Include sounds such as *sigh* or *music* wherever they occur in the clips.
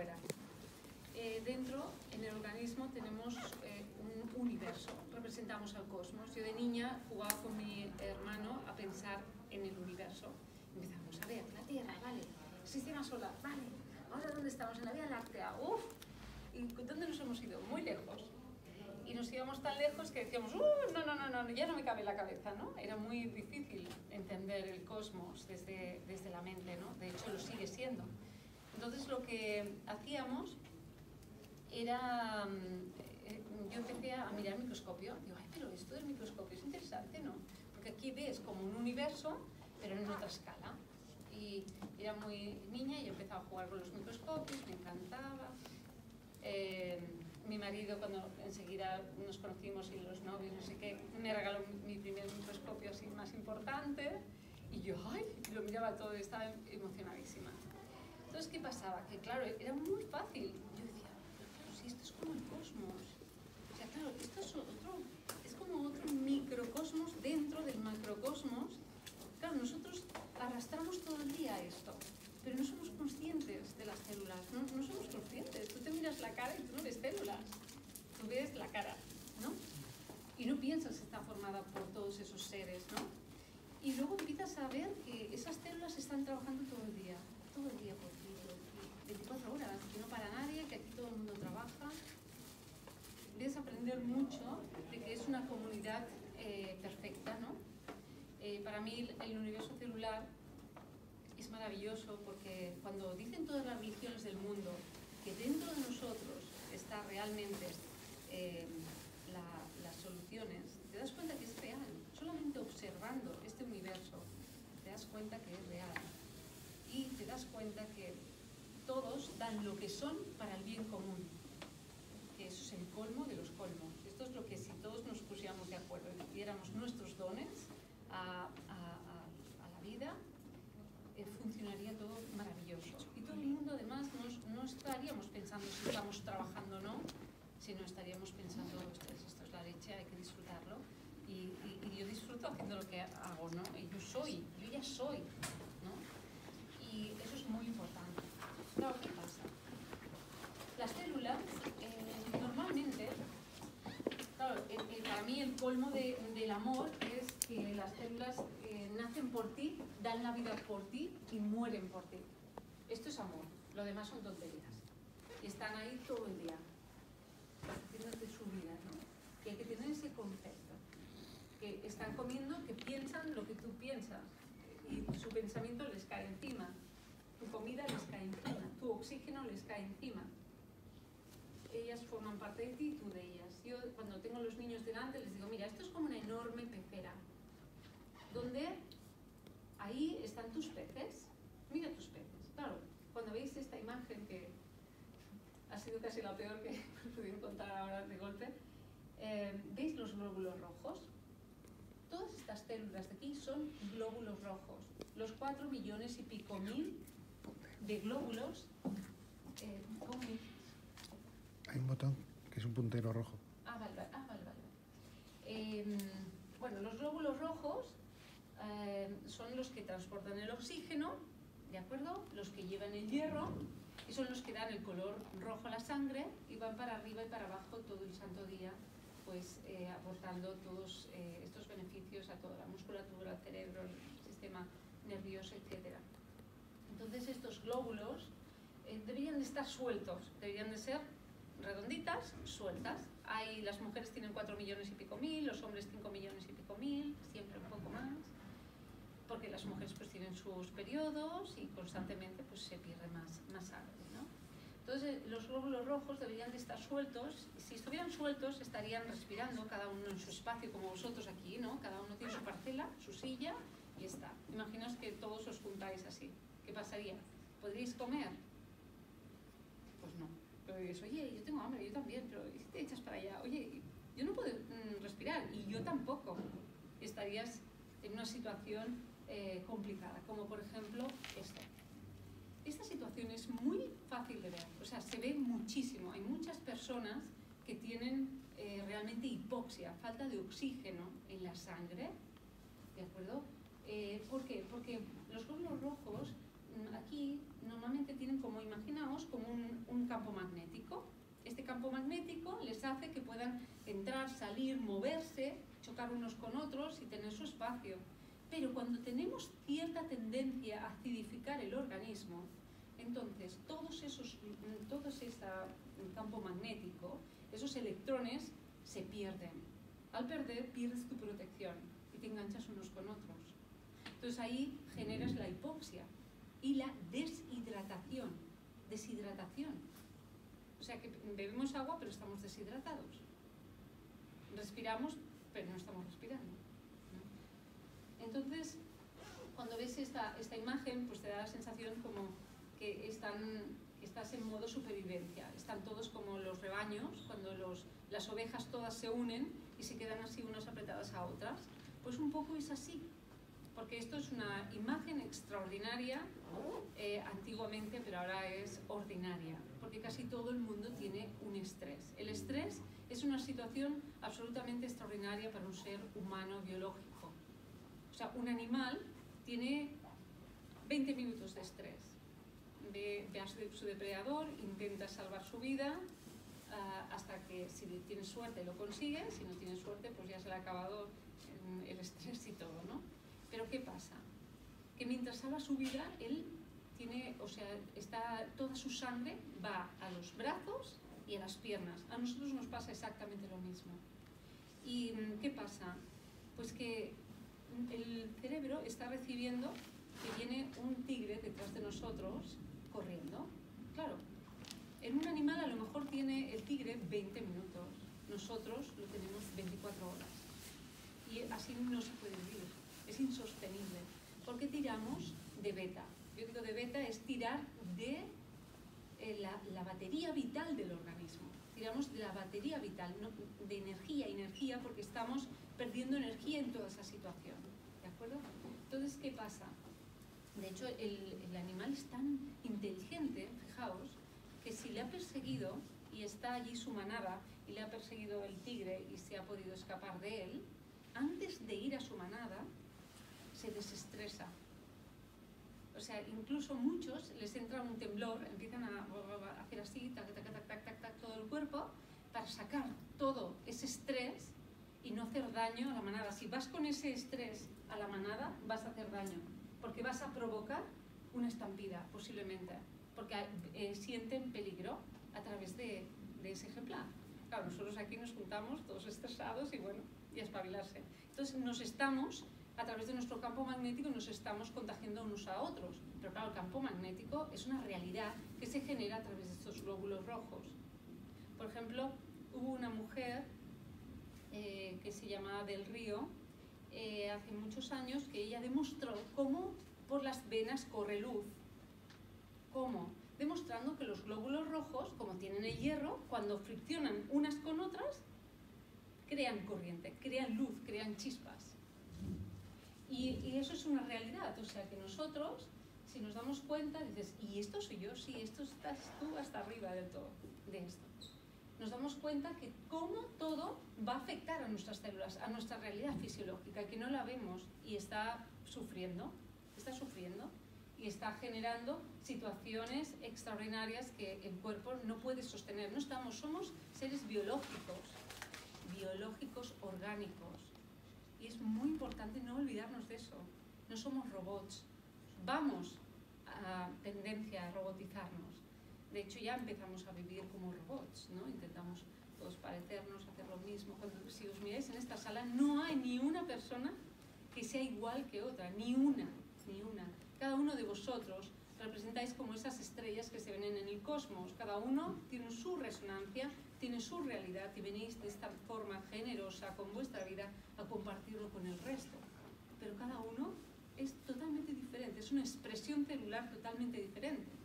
fuera. Eh, dentro, en el organismo, tenemos eh, un universo, representamos al cosmos. Yo de niña jugaba con mi hermano a pensar en el universo. Empezamos a ver, la Tierra, vale, sistema solar, vale, ahora dónde estamos, en la Vía Láctea, uff, ¿y dónde nos hemos ido? Muy lejos. Y nos íbamos tan lejos que decíamos, uh, no, no, no, no, ya no me cabe en la cabeza, ¿no? Era muy difícil entender el cosmos desde, desde la mente, ¿no? De hecho, lo sigue siendo. Entonces, lo que hacíamos era, mm, yo empecé a mirar el microscopio, digo, ay, pero esto del microscopio es interesante, ¿no? Porque aquí ves como un universo, pero en otra escala. Y era muy niña y empezaba a jugar con los microscopios, me encantaba. Eh, mi marido, cuando enseguida nos conocimos y los novios, no sé qué, me regaló mi primer microscopio así más importante y yo, ay, lo miraba todo y estaba emocionadísima. Entonces, ¿qué pasaba? Que claro, era muy fácil. Yo decía, esto es como el cosmos. O sea, claro, esto es otro, es como otro microcosmos dentro del macrocosmos. Claro, nosotros arrastramos todo el día esto, pero no somos conscientes de las células, no, no somos conscientes. Tú te miras la cara y tú no ves células, tú ves la cara, ¿no? Y no piensas que está formada por todos esos seres, ¿no? Y luego empiezas a ver que esas células están trabajando todo el día, todo el día por ti, 24 horas, que no para nadie, que aquí todo el mundo trabaja. Debes aprender mucho de que es una comunidad eh, perfecta, ¿no? Eh, para mí el universo celular es maravilloso porque cuando dicen todas las religiones del mundo que dentro de nosotros está realmente eh, las soluciones, te das cuenta que es real. Solamente observando este universo te das cuenta que es real. Y te das cuenta que todos lo que son para el bien común. Que eso es el colmo de los colmos. Esto es lo que si todos nos pusiéramos de acuerdo y diéramos nuestros dones a, la vida, eh, funcionaría todo maravilloso. Y todo lindo, además, no, estaríamos pensando si estamos trabajando o no, sino estaríamos pensando, esto es, la leche, hay que disfrutarlo. Y, yo disfruto haciendo lo que hago, ¿no? Y yo soy, yo ya soy, ¿no? Y eso es muy importante. Claro, ¿qué pasa? Las células, eh, normalmente, claro, para el colmo del amor es que las células eh, nacen por ti, dan la vida por ti y mueren por ti. Esto es amor, lo demás son tonterías. Y están ahí todo el día, haciéndote su vida, ¿no? Que hay que tener ese concepto. Que están comiendo, que piensan lo que tú piensas y su pensamiento les cae encima tu comida les cae encima, tu oxígeno les cae encima. Ellas forman parte de ti y tú de ellas. Yo cuando tengo los niños delante les digo, mira, esto es como una enorme pecera, donde ahí están tus peces, mira tus peces. Claro, cuando veis esta imagen que ha sido casi la peor que *laughs* he podido encontrar ahora de golpe, eh, ¿veis los glóbulos rojos? Todas estas células de aquí son glóbulos rojos. Los cuatro millones y pico mil de glóbulos. Eh, Hay un botón que es un puntero rojo. Ah, vale, vale. Ah, vale, vale. Em, bueno, los glóbulos rojos em, son los que transportan el oxígeno, ¿de acuerdo? Los que llevan el hierro y son los que dan el color rojo a la sangre y van para arriba y para abajo todo el santo día, pues eh, aportando todos eh, estos beneficios a toda la musculatura, al cerebro, el sistema nervioso, etcétera. Entonces estos glóbulos eh, deberían de estar sueltos, deberían de ser redonditas, sueltas. Hay, las mujeres tienen 4 millones y pico mil, los hombres 5 millones y pico mil, siempre un poco más, porque las mujeres pues tienen sus periodos y constantemente pues se pierde más, más sangre. ¿no? Entonces los glóbulos rojos deberían de estar sueltos, si estuvieran sueltos estarían respirando cada uno en su espacio como vosotros aquí, ¿no? cada uno tiene su parcela, su silla y está. Imaginaos que todos os juntáis así. ¿qué pasaría? ¿Podríais comer? Pues no. Pero dices, oye, yo tengo hambre, yo también, pero si te echas para allá? Oye, yo no puedo mm, respirar y yo tampoco. Estarías en una situación eh, complicada, como por ejemplo esto. Esta situación es muy fácil de ver, o sea, se ve muchísimo. Hay muchas personas que tienen eh, realmente hipoxia, falta de oxígeno en la sangre, ¿de acuerdo? Eh, ¿Por qué? Porque los glóbulos rojos aquí normalmente tienen como, imaginaos, como un, campo magnético. Este campo magnético les hace que puedan entrar, salir, moverse, chocar unos con otros y tener su espacio. Pero cuando tenemos cierta tendencia a acidificar el organismo, entonces todos esos, todo ese campo magnético, esos electrones se pierden. Al perder pierdes tu protección y te enganchas unos con otros. Entonces ahí generas la hipoxia y la deshidratación. Deshidratación. O sea que bebemos agua pero estamos deshidratados. Respiramos pero no estamos respirando. Entonces, cuando ves esta, esta imagen, pues te da la sensación como que están, estás en modo supervivencia. Están todos como los rebaños, cuando los, las ovejas todas se unen y se quedan así unas apretadas a otras. Pues un poco es así, porque esto es una imagen extraordinaria eh, antiguamente, pero ahora es ordinaria, porque casi todo el mundo tiene un estrés. El estrés es una situación absolutamente extraordinaria para un ser humano biológico. O sea, un animal tiene 20 minutos de estrés. Ve, a su depredador, intenta salvar su vida, ah, hasta que si tiene suerte lo consigue, si no tiene suerte pues ya se le ha acabado el estrés y todo, ¿no? Pero ¿qué pasa? Que mientras salva su vida, él tiene, o sea, está, toda su sangre va a los brazos y a las piernas. A nosotros nos pasa exactamente lo mismo. ¿Y mm, qué pasa? Pues que el cerebro está recibiendo que viene un tigre detrás de nosotros corriendo. Claro, en un animal a lo mejor tiene el tigre 20 minutos, nosotros lo tenemos 24 horas. Y así no se puede vivir, es insostenible. porque tiramos de beta? Yo digo de beta es tirar de eh, la, batería vital del organismo. Tiramos de la batería vital, de energía, energía, porque estamos perdiendo energía en toda esa situación. ¿De acuerdo? Entonces, ¿qué pasa? De hecho, el, el animal es tan inteligente, fijaos, que si le ha perseguido y está allí su manada y le ha perseguido el tigre y se ha podido escapar de él, antes de ir a su manada, se desestresa. O sea, incluso muchos les entra un temblor, empiezan a hacer así, tac, tac, tac, tac, tac, tac, todo el cuerpo, para sacar todo ese estrés y no hacer daño a la manada. Si vas con ese estrés a la manada, vas a hacer daño, porque vas a provocar una estampida, posiblemente, porque eh, sienten peligro a través de, de, ese ejemplar. Claro, nosotros aquí nos juntamos todos estresados y bueno, y espabilarse. Entonces nos estamos, a través de nuestro campo magnético, nos estamos contagiando unos a otros. Pero claro, el campo magnético es una realidad que se genera a través de estos glóbulos rojos. Por ejemplo, hubo una mujer eh, que se llamaba Del Río, eh, hace muchos años, que ella demostró cómo por las venas corre luz. ¿Cómo? Demostrando que los glóbulos rojos, como tienen el hierro, cuando friccionan unas con otras, crean corriente, crean luz, crean chispas. Y, eso es una realidad, o sea que nosotros, si nos damos cuenta, dices, ¿y esto soy yo? Sí, esto estás tú hasta arriba del todo, de esto nos damos cuenta que cómo todo va a afectar a nuestras células, a nuestra realidad fisiológica, que no la vemos y está sufriendo, está sufriendo y está generando situaciones extraordinarias que el cuerpo no puede sostener. No estamos, somos seres biológicos, biológicos orgánicos. Y es muy importante no olvidarnos de eso. No somos robots. Vamos a tendencia a robotizarnos de hecho, ya empezamos a vivir como robots, ¿no? Intentamos todos parecernos, hacer lo mismo. si os miráis en esta sala, no hay ni una persona que sea igual que otra, ni una, ni una. Cada uno de vosotros representáis como esas estrellas que se ven en el cosmos. Cada uno tiene su resonancia, tiene su realidad y venís de esta forma generosa con vuestra vida a compartirlo con el resto. Pero cada uno es totalmente diferente, es una expresión celular totalmente diferente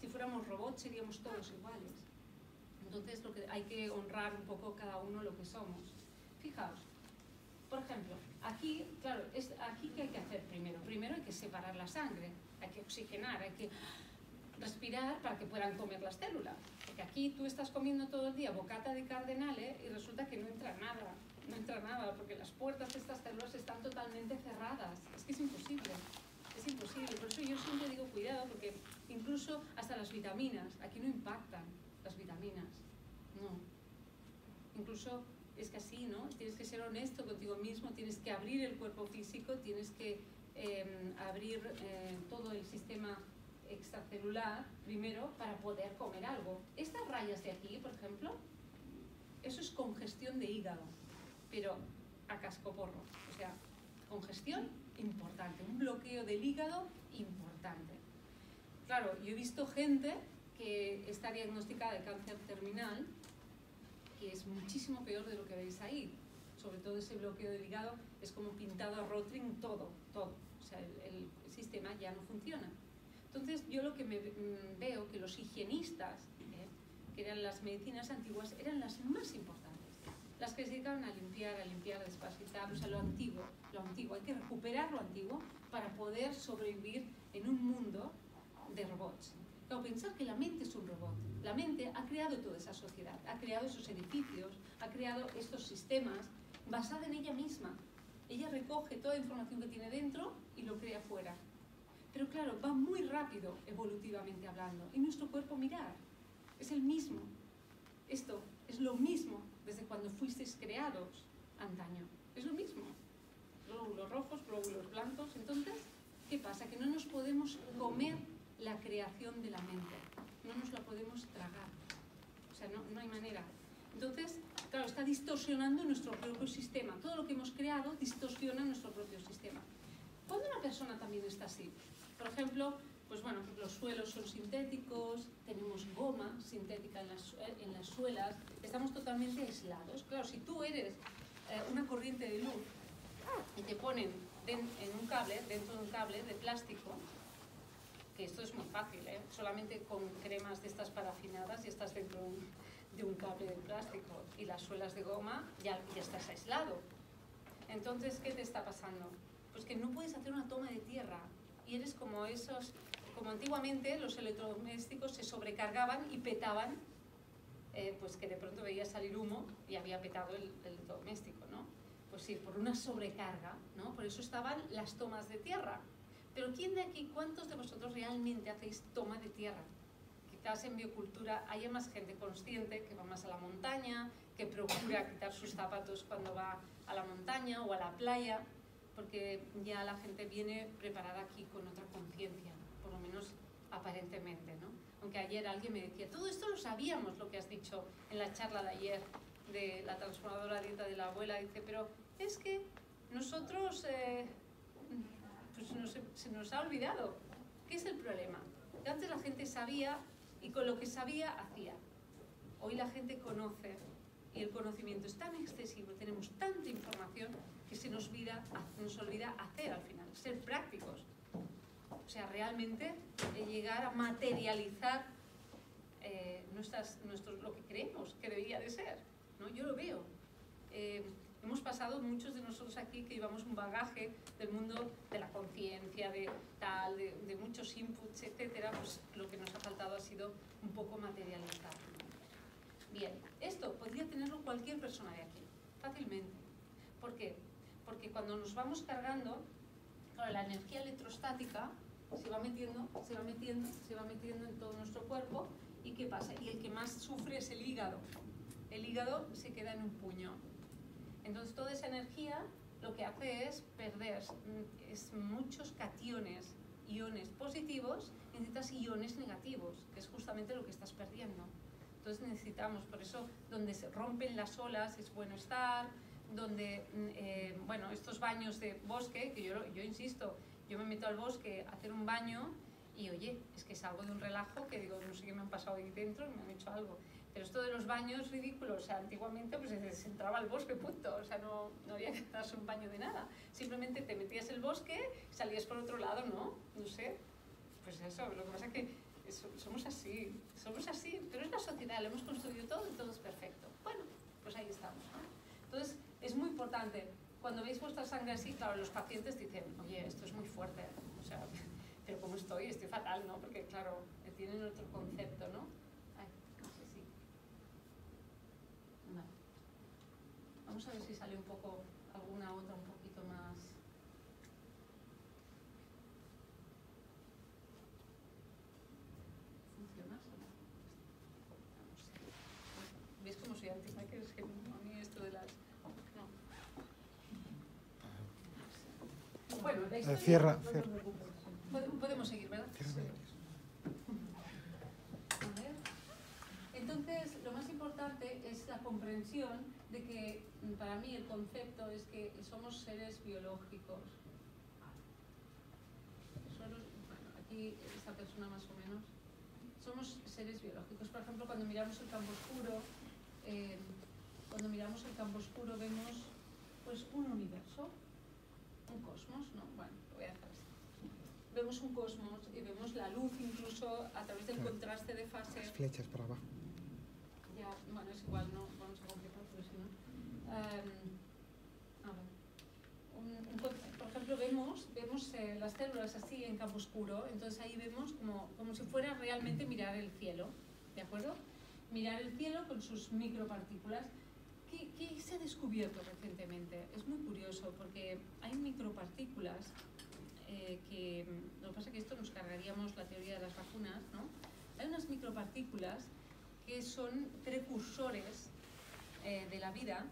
si fuéramos robots seríamos todos iguales. Entonces lo que hay que honrar un poco cada uno lo que somos. Fijaos, por ejemplo, aquí, claro, es aquí que hay que hacer primero. Primero hay que separar la sangre, hay que oxigenar, hay que respirar para que puedan comer las células. Porque aquí tú estás comiendo todo el día bocata de cardenales y resulta que no entra nada, no entra nada, porque las puertas de estas células están totalmente cerradas. Es que es imposible. Es imposible. Por eso yo siempre digo cuidado, porque incluso hasta las vitaminas, aquí no impactan las vitaminas. No. Incluso es que así, ¿no? Tienes que ser honesto contigo mismo, tienes que abrir el cuerpo físico, tienes que eh, abrir eh, todo el sistema extracelular primero para poder comer algo. Estas rayas de aquí, por ejemplo, eso es congestión de hígado, pero a cascoporro. O sea, congestión importante, un bloqueo del hígado importante. Claro, yo he visto gente que está diagnosticada de cáncer terminal, que es muchísimo peor de lo que veis ahí. Sobre todo ese bloqueo del hígado es como pintado a Rotring todo, todo. O sea, el, el sistema ya no funciona. Entonces, yo lo que me, mm, veo que los higienistas, ¿eh? que eran las medicinas antiguas, eran las más importantes. Las que se dedicaban a limpiar, a limpiar, a desparasitar, o sea, lo antiguo, lo antiguo. Hay que recuperar lo antiguo para poder sobrevivir en un mundo de robots. Claro, pensar que la mente es un robot. La mente ha creado toda esa sociedad, ha creado esos edificios, ha creado estos sistemas basada en ella misma. Ella recoge toda la información que tiene dentro y lo crea fuera. Pero claro, va muy rápido evolutivamente hablando. Y nuestro cuerpo, mirar, es el mismo. Esto es lo mismo desde cuando fuisteis creados antaño. Es lo mismo. Glóbulos rojos, glóbulos blancos. Entonces, ¿qué pasa? Que no nos podemos comer la creación de la mente. No nos la podemos tragar. O sea, no, no hay manera. Entonces, claro, está distorsionando nuestro propio sistema. Todo lo que hemos creado distorsiona nuestro propio sistema. Cuando una persona también está así, por ejemplo, pues bueno, los suelos son sintéticos, tenemos goma sintética en las, en las suelas, estamos totalmente aislados. Claro, si tú eres eh, una corriente de luz y te ponen en un cable, dentro de un cable de plástico, que esto es muy fácil, ¿eh? solamente con cremas de estas parafinadas y estás dentro de un cable de plástico y las suelas de goma ya, ya estás aislado. Entonces, ¿qué te está pasando? Pues que no puedes hacer una toma de tierra y eres como esos, como antiguamente los electrodomésticos se sobrecargaban y petaban, eh, pues que de pronto veías salir humo y había petado el, el electrodoméstico, ¿no? Pues sí, por una sobrecarga, ¿no? Por eso estaban las tomas de tierra. Pero ¿quién de aquí, cuántos de vosotros realmente hacéis toma de tierra? Quizás en biocultura haya más gente consciente que va más a la montaña, que procura quitar sus zapatos cuando va a la montaña o a la playa, porque ya la gente viene preparada aquí con otra conciencia, por lo menos aparentemente, ¿no? Aunque ayer alguien me decía, todo esto lo sabíamos, lo que has dicho en la charla de ayer de la transformadora dieta de la abuela, dice, pero es que nosotros, eh, pues nos, se nos ha olvidado. ¿Qué es el problema? Que antes la gente sabía y con lo que sabía hacía. Hoy la gente conoce y el conocimiento es tan excesivo, tenemos tanta información que se nos olvida, nos olvida hacer al final, ser prácticos. O sea, realmente llegar a materializar eh, nuestras, nuestros, lo que creemos que debería de ser. ¿no? Yo lo veo. Eh, hemos pasado muchos de nosotros aquí que llevamos un bagaje del mundo de la conciencia, de tal, de, de, muchos inputs, etcétera, pues lo que nos ha faltado ha sido un poco materializar. Bien, esto podría tenerlo cualquier persona de aquí, fácilmente. ¿Por qué? Porque cuando nos vamos cargando, claro, la energía electrostática se va metiendo, se va metiendo, se va metiendo en todo nuestro cuerpo y ¿qué pasa? Y el que más sufre es el hígado. El hígado se queda en un puño. Entonces toda esa energía lo que hace es perder mm, es muchos cationes, iones positivos, y necesitas iones negativos, que es justamente lo que estás perdiendo. Entonces necesitamos, por eso donde se rompen las olas es bueno estar, donde, mm, eh, bueno, estos baños de bosque, que yo, yo insisto, yo me meto al bosque a hacer un baño y oye, es que salgo de un relajo que digo, no sé qué me han pasado ahí dentro, me han hecho algo. Pero esto de los baños ridículos, o sea, antiguamente pues se entraba al bosque, punto, o sea, no, no había que darse un baño de nada. Simplemente te metías el bosque, salías por otro lado, ¿no? No sé. Pues eso, lo que pasa es que somos así, somos así, pero es la sociedad, lo hemos construido todo y todo es perfecto. Bueno, pues ahí estamos. ¿no? Entonces, es muy importante. Cuando veis vuestra sangre así, claro, los pacientes dicen, oye, esto es muy fuerte, o sea, *laughs* pero ¿cómo estoy? Estoy fatal, ¿no? Porque, claro, tienen otro concepto, ¿no? Ay, no sé. Vale. Vamos a ver si sale un poco alguna otra más... poética, que es que a mí esto de las... No. Bueno, la Eh, historia... cierra, cierra. Podemos seguir, ¿verdad? Sí. cierra. A ver. Entonces, lo más importante es la comprensión de que mm, para mí el concepto es que somos seres biológicos. Bueno, aquí esta persona más o menos. Somos seres biológicos. Por ejemplo, cuando miramos el campo oscuro, eh, cuando miramos el campo oscuro vemos pues un universo, un cosmos, ¿no? Bueno, lo voy a dejar así vemos un cosmos y vemos la luz incluso a través del Claro. contraste de fase. Las flechas para abajo. Ya, bueno, es igual, no vamos a complicar porque si no. Em, a ver. Un- un por ejemplo, vemos, vemos eh, las células así en campo oscuro, entonces ahí vemos como, como si fuera realmente mirar el cielo, ¿de acuerdo? Mirar el cielo con sus micropartículas. ¿Qué, qué se ha descubierto recientemente? Es muy curioso porque hay micropartículas eh, que lo que pasa es que esto nos cargaríamos la teoría de las vacunas, ¿no? Hay unas micropartículas que son precursores eh, de la vida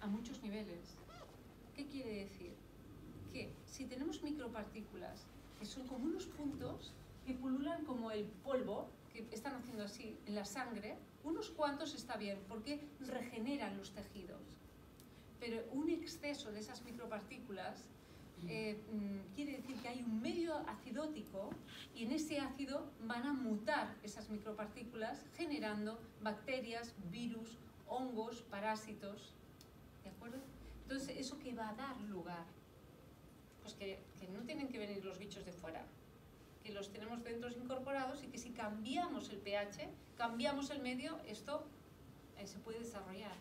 a muchos niveles. ¿Qué quiere decir? Que si tenemos micropartículas que son como unos puntos que pululan como el polvo, que están haciendo así en la sangre, unos cuantos está bien porque regeneran los tejidos. Pero un exceso de esas micropartículas eh, mm, quiere decir que hay un medio acidótico y en ese ácido van a mutar esas micropartículas generando bacterias, virus, hongos, parásitos. ¿De acuerdo? Entonces, ¿eso qué va a dar lugar? Pues que, que no tienen que venir los bichos de fuera, que los tenemos dentro incorporados y que si cambiamos el pH, cambiamos el medio, esto eh, se puede desarrollar.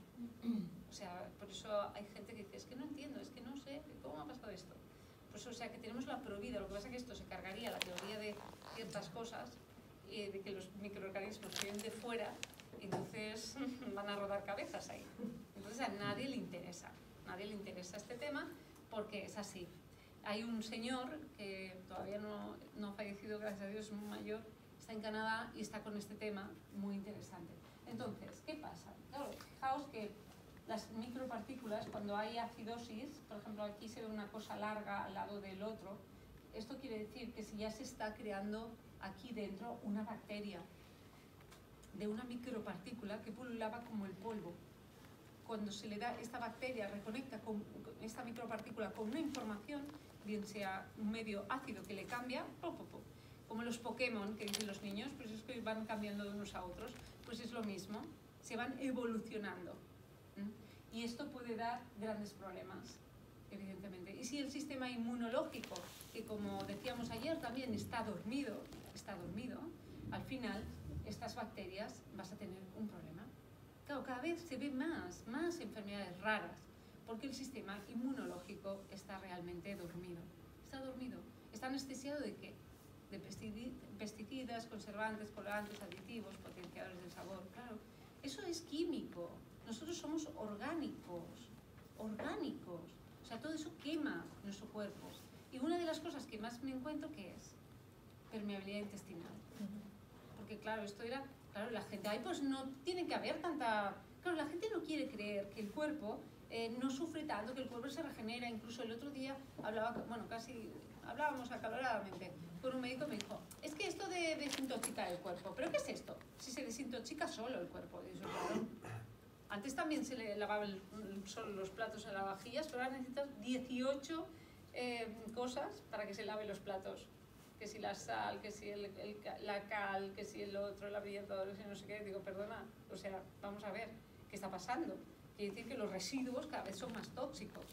O sea, por eso hay gente que dice, es que no entiendo, es que no sé, ¿cómo ha pasado esto? Pues o sea, que tenemos la provida, lo que pasa es que esto se cargaría la teoría de ciertas cosas, eh, de que los microorganismos vienen de fuera, entonces *laughs* van a rodar cabezas ahí. Entonces a nadie le interesa, a nadie le interesa este tema porque es así. Hay un señor que todavía no, no ha fallecido, gracias a Dios, es muy mayor, está en Canadá y está con este tema muy interesante. Entonces, ¿qué pasa? Claro, fijaos que las micropartículas, cuando hay acidosis, por ejemplo, aquí se ve una cosa larga al lado del otro, esto quiere decir que si ya se está creando aquí dentro una bacteria de una micropartícula que pululaba como el polvo. Cuando se le da esta bacteria, reconecta con esta micropartícula con una información, bien sea un medio ácido que le cambia, po, po, po. como los Pokémon que dicen los niños, pues es que van cambiando de unos a otros, pues es lo mismo, se van evolucionando. ¿m? Y esto puede dar grandes problemas, evidentemente. Y si el sistema inmunológico, que como decíamos ayer también está dormido, está dormido, al final estas bacterias vas a tener un problema. Claro, cada vez se ve más, más enfermedades raras, porque el sistema inmunológico está realmente dormido. Está dormido. ¿Está anestesiado de qué? De pesticidas, conservantes, colorantes, aditivos, potenciadores del sabor. Claro, eso es químico. Nosotros somos orgánicos, orgánicos. O sea, todo eso quema nuestro cuerpo. Y una de las cosas que más me encuentro que es permeabilidad intestinal. Porque claro, esto era, claro, la gente, ay, pues no tiene que haber tanta... Claro, la gente no quiere creer que el cuerpo eh, no sufre tanto, que el cuerpo se regenera. Incluso el otro día hablaba, bueno, casi hablábamos acaloradamente con un médico y me dijo, es que esto de desintoxicar el cuerpo, ¿pero qué es esto? Si se desintoxica solo el cuerpo. Eso, claro, antes también se le lavaban solo los platos en las vajillas, pero ahora necesitas 18 eh, cosas para que se laven los platos. Que si la sal, que si el, la cal, que si el otro, el abrillantador, que si no sé qué. Digo, perdona, o sea, vamos a ver, ¿qué está pasando? Quiere decir que los residuos cada vez son más tóxicos.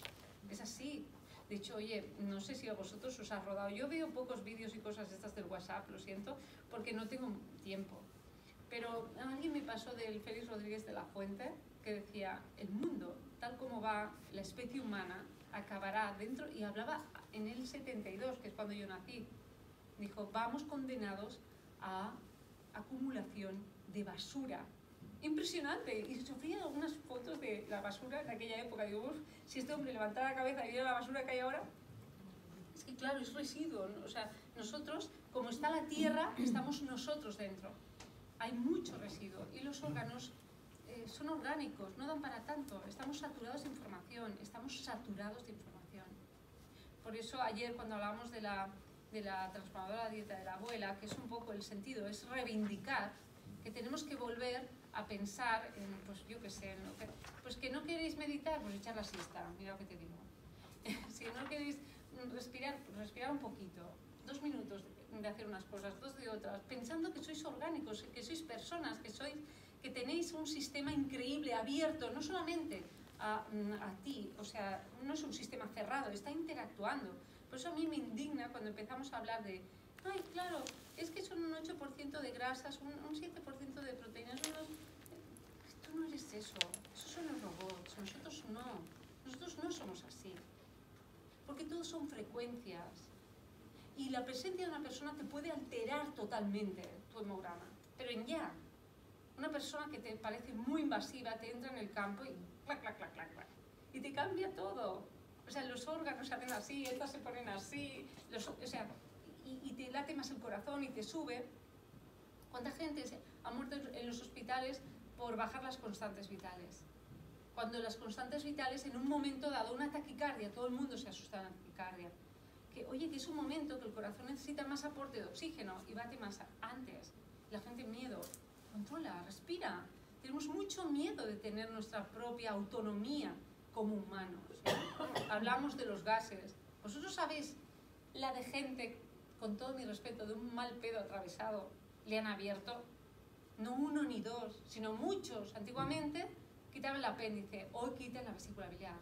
Es así. De hecho, oye, no sé si a vosotros os ha rodado. Yo veo pocos vídeos y cosas estas del WhatsApp, lo siento, porque no tengo tiempo. Pero alguien me pasó del Félix Rodríguez de la Fuente que decía, el mundo, tal como va la especie humana, acabará dentro, y hablaba en el 72, que es cuando yo nací, dijo, vamos condenados a acumulación de basura. Impresionante. Y sufría algunas fotos de la basura en aquella época. Digo, "Uf, si este hombre levantara la cabeza y viera la basura que hay ahora, es que claro, es residuo. ¿no? O sea, nosotros, como está la tierra, estamos nosotros dentro. Hay mucho residuo y los órganos eh, son orgánicos, no dan para tanto. Estamos saturados de información, estamos saturados de información. Por eso ayer cuando hablábamos de la, de la transformadora dieta de la abuela, que es un poco el sentido, es reivindicar que tenemos que volver a pensar en, pues yo qué sé, pues que no queréis meditar, pues echar la siesta, mira lo que te digo. *laughs* si no queréis respirar, pues respirar un poquito, dos minutos de hacer unas cosas, dos de otras, pensando que sois orgánicos, que sois personas, que sois que tenéis un sistema increíble, abierto, no solamente a, a, ti, o sea, no es un sistema cerrado, está interactuando. Por eso a mí me indigna cuando empezamos a hablar de, ay, claro, es que son un 8% de grasas, un, un 7% de proteínas, unos... No eres eso, esos son los robots, nosotros no, nosotros no somos así. Porque todos son frecuencias. Y la presencia de una persona te puede alterar totalmente tu hemograma, pero en ya. Una persona que te parece muy invasiva te entra en el campo y clac, clac, clac, clac, clac. Y te cambia todo. O sea, los órganos se hacen así, estas se ponen así, los, o sea, y, y, te late más el corazón y te sube. ¿Cuánta gente ha muerto en los hospitales por bajar las constantes vitales? Cuando las constantes vitales, en un momento dado, una taquicardia, todo el mundo se asusta de la taquicardia. Que, oye, que es un momento que el corazón necesita más aporte de oxígeno y bate más antes. La gente miedo, controla, respira. Tenemos mucho miedo de tener nuestra propia autonomía como humanos. Hablamos de los gases. Vosotros sabéis la de gente, con todo mi respeto, de un mal pedo atravesado, le han abierto. No uno ni dos, sino muchos. Antiguamente quitaban el apéndice, hoy quitan la vesícula biliar.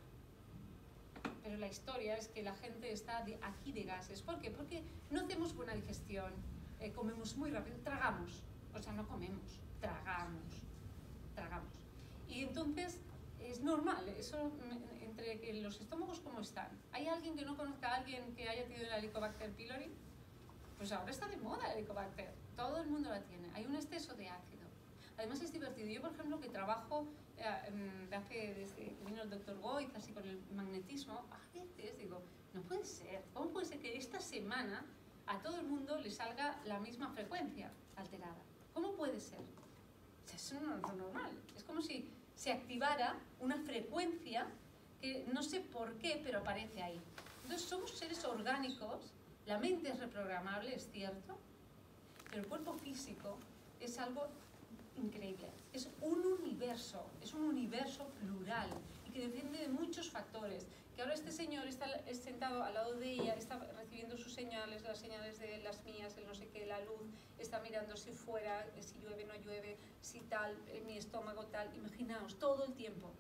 Pero la historia es que la gente está de, aquí de gases. ¿Por qué? Porque no hacemos buena digestión, eh, comemos muy rápido, tragamos. O sea, no comemos, tragamos, tragamos. Y entonces es normal, eso entre los estómagos cómo están. ¿Hay alguien que no conozca a alguien que haya tenido el Helicobacter pylori? Pues ahora está de moda el Helicobacter, todo el mundo la tiene. Hay un exceso de ácido. Además es divertido. Yo, por ejemplo, que trabajo eh, hace, desde que vino el doctor Goiz, así con el magnetismo, a veces digo, no puede ser. ¿Cómo puede ser que esta semana a todo el mundo le salga la misma frecuencia alterada? ¿Cómo puede ser? Eso no es normal. Es como si se activara una frecuencia que no sé por qué, pero aparece ahí. Entonces somos seres orgánicos, la mente es reprogramable, es cierto, pero el cuerpo físico es algo increíble. Es un universo, es un universo plural y que depende de muchos factores. Que ahora este señor está sentado al lado de ella, está recibiendo sus señales, las señales de las mías, el no sé qué, la luz, está mirando si fuera, si llueve, no llueve, si tal, mi estómago tal. Imaginaos, todo el tiempo.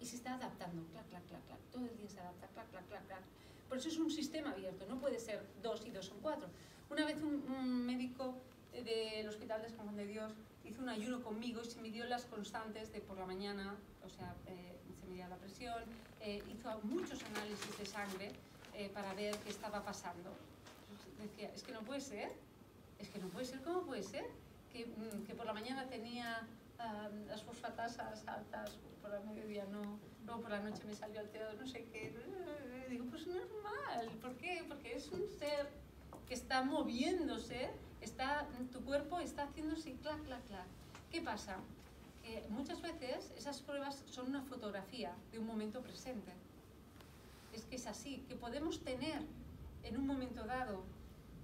Y se está adaptando, clac, clac, clac, clac. Todo el día se adapta, clac, clac, clac, clac. Por eso es un sistema abierto, no puede ser dos y dos son cuatro. Una vez un, un médico del Hospital de San Juan de Dios hizo un ayuno conmigo y se midió las constantes de por la mañana, o sea, eh, se medía la presión, eh, hizo muchos análisis de sangre eh, para ver qué estaba pasando. Decía, es que no puede ser, es que no puede ser, ¿cómo puede ser? Que, mm, que por la mañana tenía um, las fosfatasas altas, por la mediodía no, luego por la noche me salió alterado, no sé qué. Digo, pues normal, ¿por qué? Porque es un ser que está moviéndose está, tu cuerpo está haciéndose clac, clac, clac. ¿Qué pasa? Que muchas veces esas pruebas son una fotografía de un momento presente. Es que es así, que podemos tener en un momento dado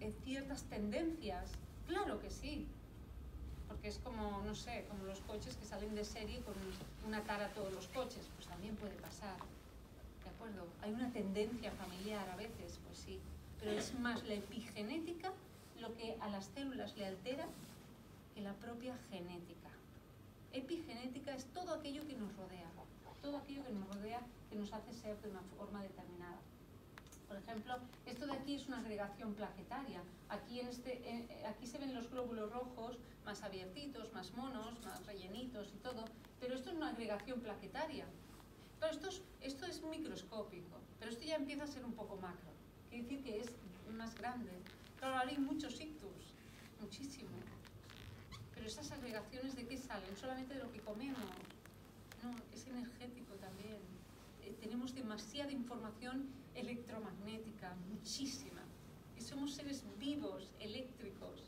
eh, ciertas tendencias, claro que sí, porque es como, no sé, como los coches que salen de serie con una tara a todos los coches, pues también puede pasar, ¿de acuerdo? Hay una tendencia familiar a veces, pues sí, pero es más la epigenética lo que a las células le altera que la propia genética. Epigenética es todo aquello que nos rodea, todo aquello que nos rodea que nos hace ser de una forma determinada. Por ejemplo, esto de aquí es una agregación plaquetaria. Aquí, en este, aquí se ven los glóbulos rojos más abiertitos, más monos, más rellenitos y todo, pero esto es una agregación plaquetaria. Pero esto es, esto es microscópico, pero esto ya empieza a ser un poco macro. Quiere decir que es más grande. Claro, ahora hay muchos ictus, muchísimo. Pero esas agregaciones de qué salen? Solamente de lo que comemos. No, es energético también. Eh, tenemos demasiada información electromagnética, muchísima. Y somos seres vivos, eléctricos.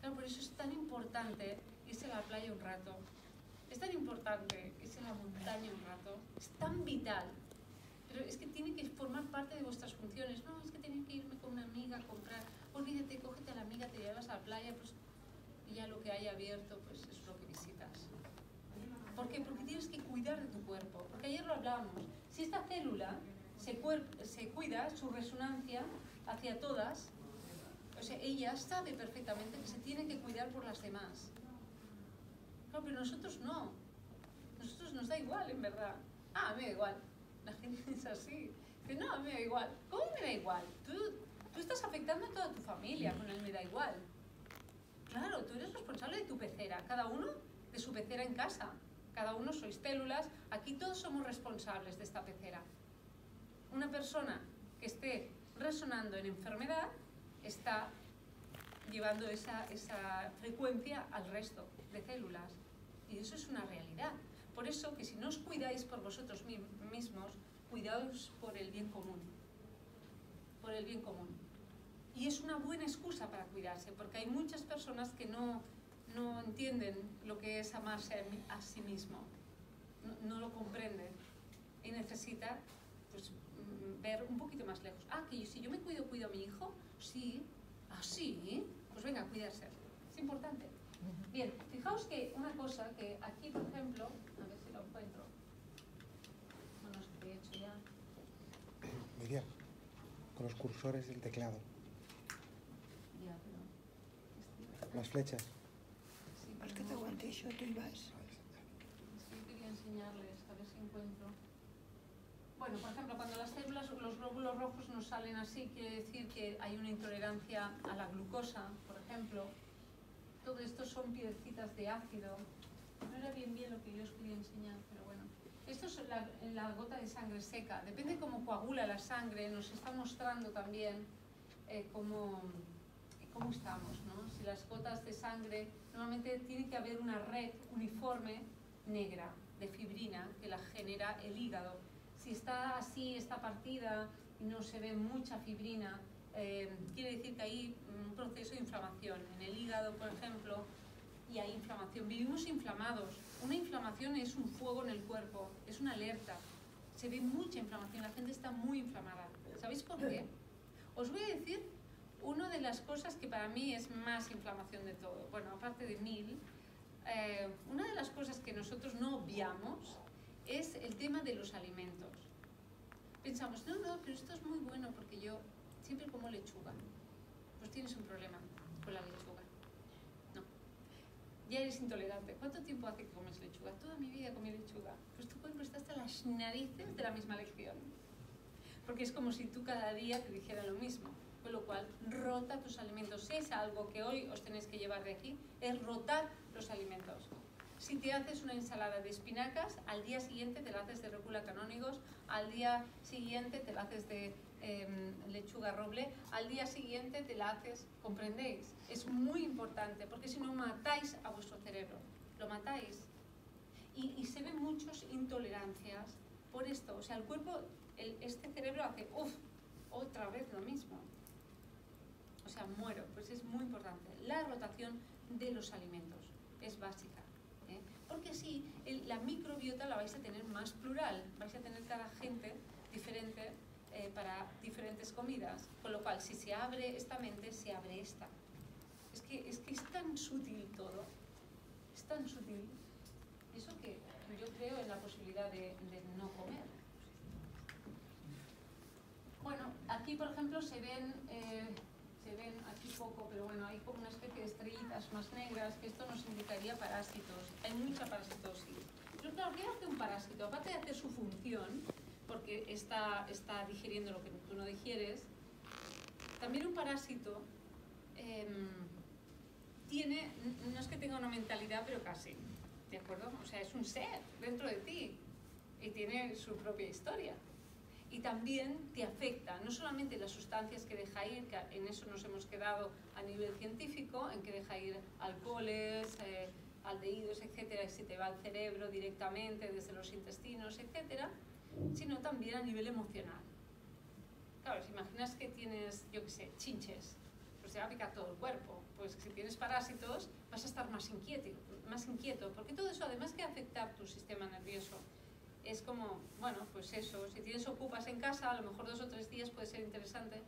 Claro, por eso es tan importante irse a la playa un rato, es tan importante irse a la montaña un rato, es tan vital, pero es que tiene que formar parte de vuestras funciones. No, es que tenía que irme con una amiga a comprar. Olvídate, cógete a la amiga, te llevas a la playa, pues y ya lo que hay abierto, pues es lo que visitas. ¿Por qué? Porque tienes que cuidar de tu cuerpo. Porque ayer lo hablábamos. Si esta célula se, se cuida, su resonancia hacia todas, o sea, ella sabe perfectamente que se tiene que cuidar por las demás. Claro, pero nosotros no. Nosotros nos da igual, en verdad. Ah, me da igual. La gente es así. Dice, no, me da igual. ¿Cómo me da igual? Tú, tú estás afectando a toda tu familia con el me da igual. Claro, tú eres responsable de tu pecera, cada uno de su pecera en casa. Cada uno sois células, aquí todos somos responsables de esta pecera. Una persona que esté resonando en enfermedad está llevando esa, esa frecuencia al resto de células. Y eso es una realidad. Por eso que si no os cuidáis por vosotros mismos, cuidaos por el bien común. Por el bien común. Y es una buena excusa para cuidarse, porque hay muchas personas que no, no entienden lo que es amarse a, sí mismo, no, lo comprenden y necesita pues, mm, ver un poquito más lejos. Ah, que si yo me cuido, cuido a mi hijo, sí, ah, sí, pues venga, cuidarse. Es importante. Bien, fijaos que una cosa que aquí, por ejemplo, encuentro. Bueno, he hecho ya. *coughs* Miriam, con los cursores del teclado. Las flechas. Sí, que te aguante eso, tú ibas. Sí, quería enseñarles, a ver si encuentro. Bueno, por ejemplo, cuando las células, los glóbulos rojos nos salen así, quiere decir que hay una intolerancia a la glucosa, por ejemplo. Todo esto son piedecitas de ácido. No era bien bien lo que yo os quería enseñar, pero bueno. Esto es la, gota de sangre seca. Depende cómo coagula la sangre, nos está mostrando también eh, cómo cómo estamos, ¿no? Si las gotas de sangre, normalmente tiene que haber una red uniforme negra de fibrina que la genera el hígado. Si está así, está partida y no se ve mucha fibrina, eh, quiere decir que hay un proceso de inflamación. En el hígado, por ejemplo, y hay inflamación. Vivimos inflamados. Una inflamación es un fuego en el cuerpo, es una alerta. Se ve mucha inflamación, la gente está muy inflamada. ¿Sabéis por qué? Os voy a decir una de las cosas que para mí es más inflamación de todo, bueno, aparte de mil, eh, una de las cosas que nosotros no obviamos es el tema de los alimentos. Pensamos, no, no, pero esto es muy bueno porque yo siempre como lechuga. Pues tienes un problema con la lechuga. Ya eres intolerante. ¿Cuánto tiempo hace que comes lechuga? Toda mi vida comí lechuga. Pues tu cuerpo está hasta las narices de la misma lección. Porque es como si tú cada día te dijera lo mismo con lo cual rota tus alimentos. Si es algo que hoy os tenéis que llevar de aquí, es rotar los alimentos. Si te haces una ensalada de espinacas, al día siguiente te la haces de rúcula canónigos, al día siguiente te la haces de em, lechuga roble, al día siguiente te la haces, ¿comprendéis? Es muy importante, porque si no matáis a vuestro cerebro, lo matáis. Y, se ven muchas intolerancias por esto. O sea, el cuerpo, este cerebro hace, uff, otra vez lo mismo o sea, muero. Pues es muy importante. La rotación de los alimentos es básica. ¿eh? Porque así la microbiota la vais a tener más plural, vais a tener cada gente diferente eh, para diferentes comidas, con lo cual si se abre esta mente, se abre esta. Es que es, que es tan sutil todo, es tan sutil. Eso que yo creo en la posibilidad de, no comer. Bueno, aquí por ejemplo se ven eh, se ven aquí poco, pero bueno, hay como una especie de estrellitas más negras, que esto nos indicaría parásitos. Hay mucha parasitosis. Pero claro, ¿qué hace un parásito? Aparte de hacer su función, porque está, está digiriendo lo que tú no digieres, también un parásito em, tiene, no es que tenga una mentalidad, pero casi, ¿de acuerdo? O sea, es un ser dentro de ti y tiene su propia historia y también te afecta no solamente las sustancias que deja ir, que en eso nos hemos quedado a nivel científico, en que deja ir alcoholes, eh, aldehídos, etcétera, y se te va al cerebro directamente desde los intestinos, etcétera, sino también a nivel emocional. Claro, si imaginas que tienes, yo qué sé, chinches, pues se va a picar todo el cuerpo. Pues si tienes parásitos, vas a estar más inquieto, más inquieto, porque todo eso, además que afectar tu sistema nervioso, es como, bueno, pues eso, si tienes ocupas en casa, a lo mejor dos o tres días puede ser interesante,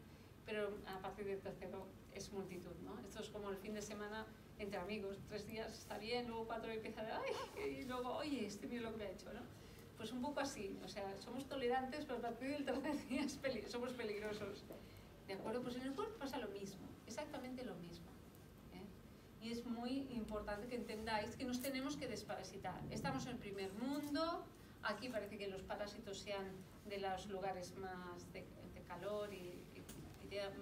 pero a partir del tercero es multitud, ¿no? Esto es como el fin de semana entre amigos, tres días está bien, luego cuatro empieza de, ay, y luego, oye, este mío lo que me ha hecho, ¿no? Pues un poco así, o sea, somos tolerantes, pero a partir del tercer día somos peligrosos. ¿De acuerdo? Pues en el cuerpo pasa lo mismo, exactamente lo mismo. ¿eh? Y es muy importante que entendáis que nos tenemos que desparasitar. Estamos en el primer mundo, aquí parece que los parásitos sean de los lugares más de, calor y,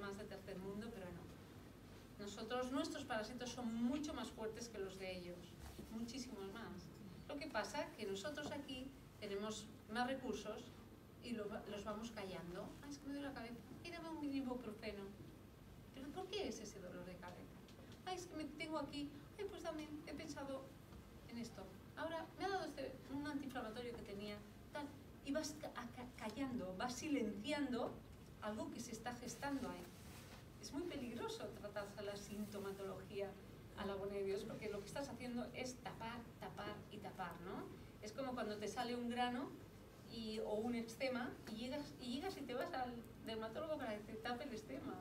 más de tercer mundo, pero no. Nosotros, nuestros parásitos son mucho más fuertes que los de ellos, muchísimos más. Lo que pasa es que nosotros aquí tenemos más recursos y los vamos callando. Ay, es que me duele la cabeza. Y dame un ibuprofeno. ¿Pero por qué es ese dolor de cabeza? Ay, es que me tengo aquí. Ay, pues también he pensado en esto. Ahora me ha dado este, un antiinflamatorio que tenía, tal. Y vas callando, vas silenciando algo que se está gestando ahí. Es muy peligroso tratarse la sintomatología a la buena de Dios, porque lo que estás haciendo es tapar, tapar y tapar, ¿no? Es como cuando te sale un grano y, o un eczema y llegas, y llegas y te vas al dermatólogo para que te tape el eczema.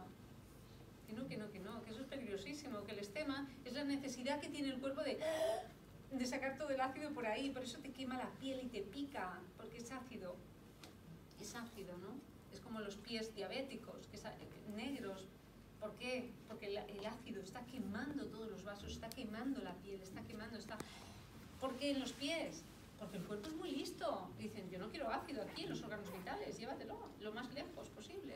Que no, que no, que no, que eso es peligrosísimo, que el eczema es la necesidad que tiene el cuerpo de, de sacar todo el ácido por ahí, por eso te quema la piel y te pica, porque es ácido. Es ácido, ¿no? Es como los pies diabéticos, que negros. ¿Por qué? Porque el, el ácido está quemando todos los vasos, está quemando la piel, está quemando, está... ¿Por qué en los pies? Porque el cuerpo es muy listo. Dicen, yo no quiero ácido aquí en los órganos vitales, llévatelo lo más lejos posible.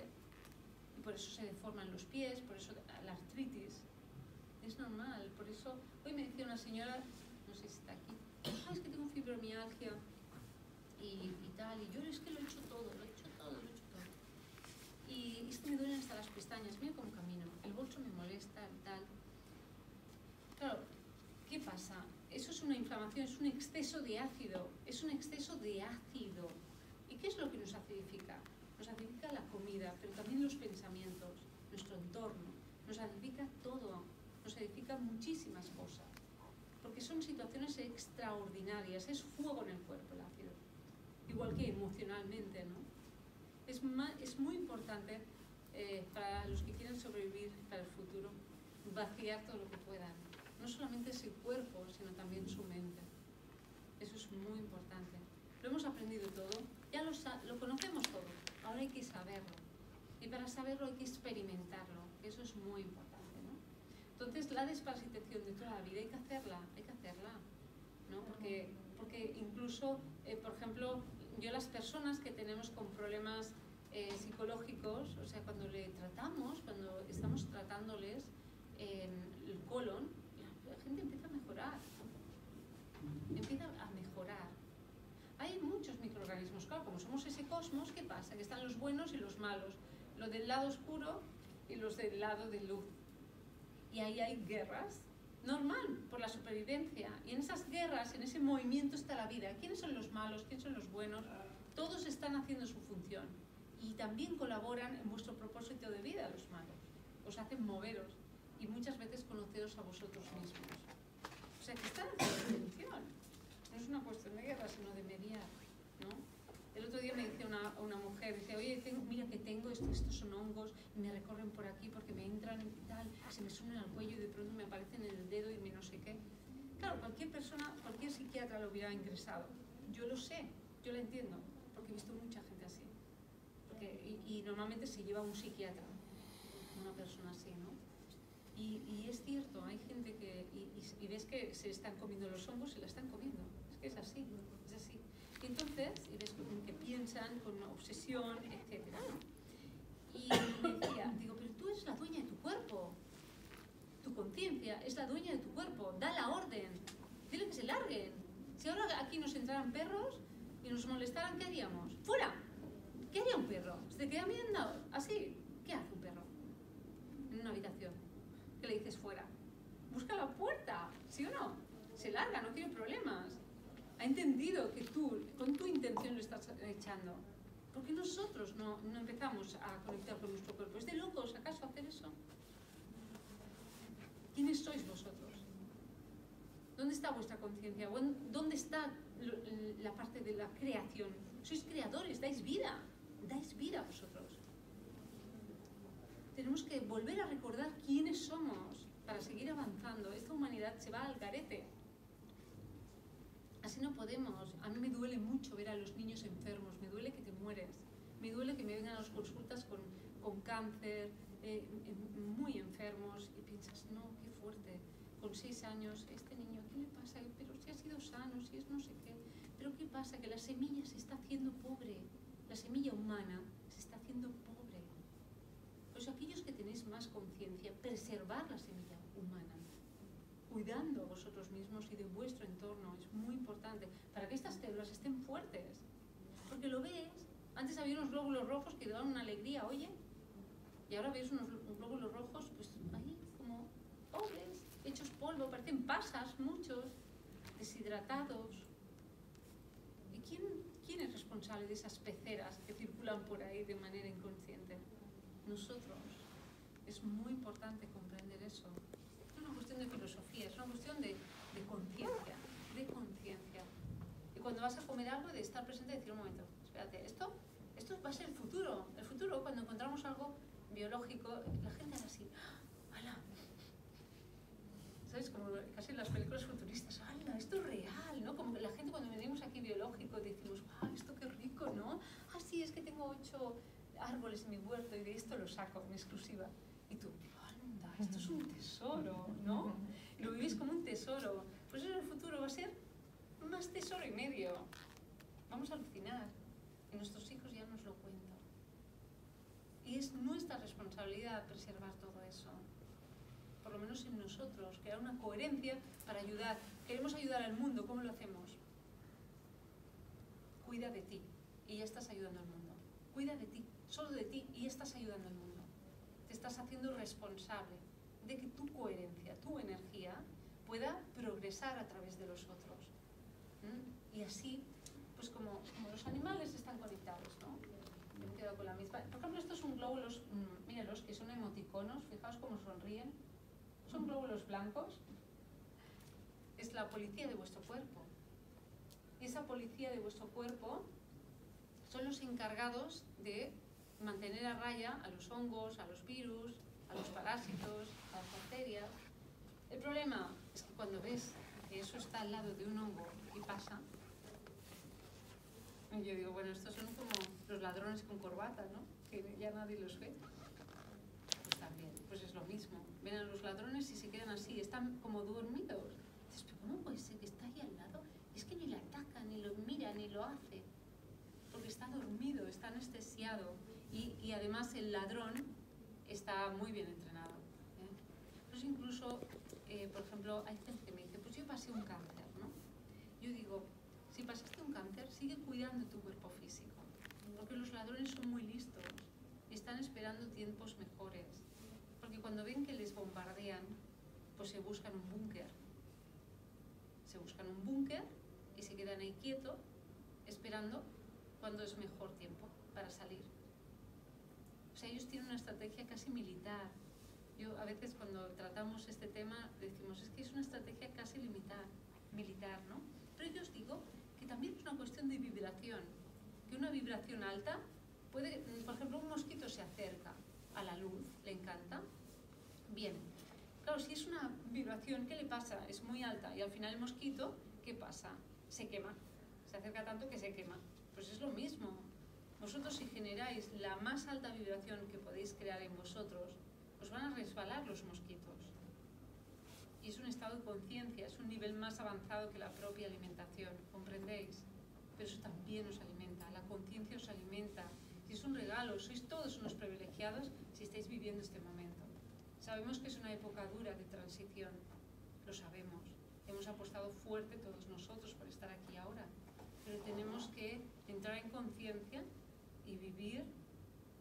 Y por eso se deforman los pies, por eso la artritis. Es normal, por eso... Hoy me decía una señora, no sé si está aquí, es que tengo fibromialgia y, tal, y yo es que lo he hecho todo, lo he hecho todo, lo he hecho todo. Y es que me duelen hasta las pestañas, mira cómo camino, el bolso me molesta tal. Claro, ¿qué pasa? Es una inflamación, es un exceso de ácido, es un exceso de ácido. ¿Y qué es lo que nos acidifica? Nos acidifica la comida, pero también los pensamientos, nuestro entorno, nos acidifica todo, nos acidifica muchísimas cosas, porque son situaciones extraordinarias, es fuego en el cuerpo el ácido, igual que emocionalmente, ¿no? Es, es muy importante eh, para los que quieren sobrevivir para el futuro, vaciar todo lo que puedan no solamente el cuerpo, sino también su mente. Eso es muy importante. Lo hemos aprendido todo, ya lo, lo conocemos todo, ahora hay que saberlo. Y para saberlo hay que experimentarlo, eso es muy importante. ¿no? Entonces la desparasitación de toda la vida hay que hacerla, hay que hacerla. ¿no? Porque, porque incluso, eh, por ejemplo, yo las personas que tenemos con problemas eh, psicológicos, o sea, cuando le tratamos, cuando estamos tratándoles el colon, gente empieza a mejorar. Empieza a mejorar. Hay muchos microorganismos, claro, como somos ese cosmos, ¿qué pasa? Que están los buenos y los malos, los del lado oscuro y los del lado de luz. Y ahí hay guerras, normal, por la supervivencia. Y en esas guerras, en ese movimiento está la vida. ¿Quiénes son los malos? ¿Quiénes son los buenos? Todos están haciendo su función. Y también colaboran en vuestro propósito de vida los malos. Os hacen moveros y muchas veces conoceros a vosotros mismos. O sea, que están haciendo intención. No es una cuestión de guerra, sino de mediar. ¿no? El otro día me dice una, una mujer, dice, oye, mira que tengo estos, estos son hongos y me recorren por aquí porque me entran y tal, se me suenan al cuello y de pronto me aparecen en el dedo y me no sé qué. Claro, cualquier persona, cualquier psiquiatra lo hubiera ingresado. Yo lo sé, yo lo entiendo, porque he visto mucha gente así. Porque, y, y normalmente se lleva un psiquiatra, una persona así, ¿no? Y, es cierto, hay gente que, y, ves que se están comiendo los hongos, se la están comiendo. Es que es así, es así. Y entonces, y ves que, piensan con obsesión, etc. Y decía, digo, pero tú eres la dueña de tu cuerpo. Tu conciencia es la dueña de tu cuerpo. Da la orden. Dile que se larguen. Si ahora aquí nos entraran perros y nos molestaran, ¿qué haríamos? ¡Fuera! ¿Qué haría un perro? ¿Se te queda mirando así? ¿Qué hace un perro? En una habitación le dices fuera. Busca la puerta, ¿sí o no? Se larga, no tiene problemas. Ha entendido que tú, con tu intención lo estás echando. ¿Por qué nosotros no, no empezamos a conectar con nuestro cuerpo? ¿Es de locos acaso hacer eso? ¿Quiénes sois vosotros? está vuestra conciencia? ¿Dónde está la parte de la creación? Sois creadores, dais vida, dais vida a vosotros. Tenemos que volver a recordar quiénes somos para seguir avanzando. Esta humanidad se va al carete. Así no podemos. A mí me duele mucho ver a los niños enfermos, me duele que te mueres, me duele que me vengan a las consultas con, con cáncer, eh, muy enfermos y piensas, no, qué fuerte, con seis años, este niño, ¿qué le pasa? Pero si ha sido sano, si es no sé qué. Pero ¿qué pasa? Que la semilla se está haciendo pobre, la semilla humana se está haciendo pobre. Pues aquellos que tenéis más conciencia, preservar la semilla humana, cuidando a vosotros mismos y de vuestro entorno, es muy importante para que estas células estén fuertes. Porque lo ves, antes había unos glóbulos rojos que daban una alegría, oye, y ahora ves unos glóbulos rojos, pues ahí como pobres, hechos polvo, parecen pasas muchos, deshidratados. ¿Y quién es responsable de esas peceras que circulan por ahí de manera inconsciente? Nosotros. Es muy importante comprender eso. Es una cuestión de filosofía, es una cuestión de, de conciencia, de conciencia. Y cuando vas a comer algo, de estar presente y decir, un momento, espérate, esto, esto va a ser el futuro. El futuro, cuando encontramos algo biológico, la gente era así, ¡hala! ¿Sabes? Como casi en las películas futuristas, ¡hala! Esto es real, ¿no? Como la gente cuando venimos aquí biológico decimos, ¡ah, esto qué rico, ¿no? Ah, sí, es que tengo ocho árboles en mi huerto y de esto lo saco en exclusiva. Y tú, ¡anda! Esto es un tesoro, ¿no? Y lo vivís como un tesoro. Pues en el futuro va a ser más tesoro y medio. Vamos a alucinar. Y nuestros hijos ya nos lo cuentan. Y es nuestra responsabilidad preservar todo eso. Por lo menos en nosotros, crear una coherencia para ayudar. Queremos ayudar al mundo, ¿cómo lo hacemos? Cuida de ti y ya estás ayudando al mundo. Cuida de ti, solo de ti y estás ayudando al mundo. Te estás haciendo responsable de que tu coherencia, tu energía, pueda progresar a través de los otros. ¿Mm? Y así, pues como, los animales están conectados, ¿no? me he quedado con la misma. Por ejemplo, estos son glóbulos, mmm, míralos, que son emoticonos, fijaos cómo sonríen. Son glóbulos blancos. Es la policía de vuestro cuerpo. Y esa policía de vuestro cuerpo son los encargados de mantener a raya a los hongos, a los virus, a los parásitos, a las bacterias. El problema es que cuando ves que eso está al lado de un hongo y pasa, yo digo, bueno, estos son como los ladrones con corbata, ¿no? Que ya nadie los ve. Pues también, pues es lo mismo. Ven a los ladrones y se quedan así, están como dormidos. Dices, pero ¿cómo puede ser que está ahí al lado? Es que ni le ataca, ni lo mira, ni lo hace. Porque está dormido, está anestesiado. Y, además el ladrón está muy bien entrenado. ¿eh? Incluso, eh, por ejemplo, hay gente que me dice, pues yo pasé un cáncer, ¿no? Yo digo, si pasaste un cáncer, sigue cuidando tu cuerpo físico, porque los ladrones son muy listos están esperando tiempos mejores, porque cuando ven que les bombardean, pues se buscan un búnker. Se buscan un búnker y se quedan ahí quietos, esperando cuando es mejor tiempo para salir. Sea, ellos tienen una estrategia casi militar. Yo a veces cuando tratamos este tema decimos, es que es una estrategia casi limitar, militar, ¿no? Pero yo os digo que también es una cuestión de vibración, que una vibración alta puede, por ejemplo, un mosquito se acerca a la luz, le encanta, bien, claro, si es una vibración, ¿qué le pasa? Es muy alta y al final el mosquito, ¿qué pasa? Se quema, se acerca tanto que se quema. Pues es lo mismo. Vosotros si generáis la más alta vibración que podéis crear en vosotros, os van a resbalar los mosquitos y es un estado de conciencia, es un nivel más avanzado que la propia alimentación, ¿comprendéis? Pero eso también os alimenta, la conciencia os alimenta. Y es un regalo, sois todos unos privilegiados si estáis viviendo este momento. Sabemos que es una época dura de transición, lo sabemos. Hemos apostado fuerte todos nosotros por estar aquí ahora, pero tenemos que entrar en conciencia y vivir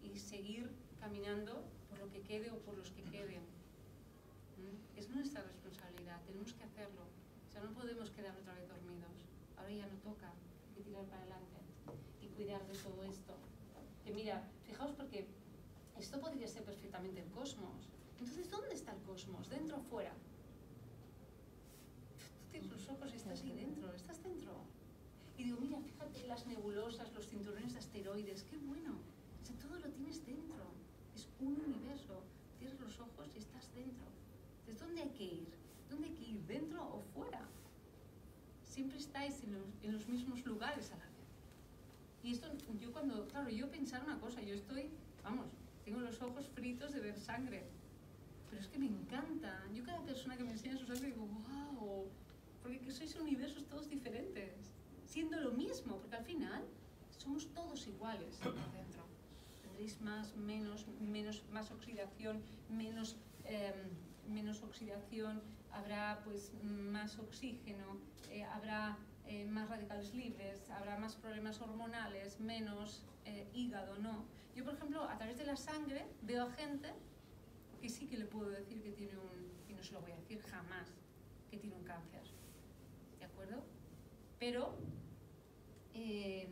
y seguir caminando por lo que quede o por los que queden. ¿Mm? Es nuestra responsabilidad, tenemos que hacerlo. O sea, no podemos quedar otra vez dormidos. Ahora ya no toca, hay que tirar para adelante y cuidar de todo esto. Que mira, fijaos porque esto podría ser perfectamente el cosmos. Entonces, ¿dónde está el cosmos? ¿Dentro o fuera? Tú tienes los ojos, estás ahí dentro, estás dentro. Y digo, mira, fíjate las nebulosas, los cinturones de asteroides, qué bueno. O sea, todo lo tienes dentro. Es un universo. Cierras los ojos y estás dentro. Entonces, ¿dónde hay que ir? ¿Dónde hay que ir? ¿Dentro o fuera? Siempre estáis en los, en los mismos lugares a la vez. Y esto, yo cuando, claro, yo pensar una cosa, yo estoy, vamos, tengo los ojos fritos de ver sangre. Pero es que me encanta. Yo cada persona que me enseña su sangre digo, wow, porque que sois universos todos diferentes, siendo lo mismo, porque al final somos todos iguales dentro. Tendréis más, menos, menos, más oxidación, menos, eh, menos oxidación, habrá pues más oxígeno, eh, habrá eh, más radicales libres, habrá más problemas hormonales, menos eh, hígado, no. Yo, por ejemplo, a través de la sangre veo a gente que sí que le puedo decir que tiene un, y no se lo voy a decir jamás, que tiene un cáncer. ¿De acuerdo? Pero eh,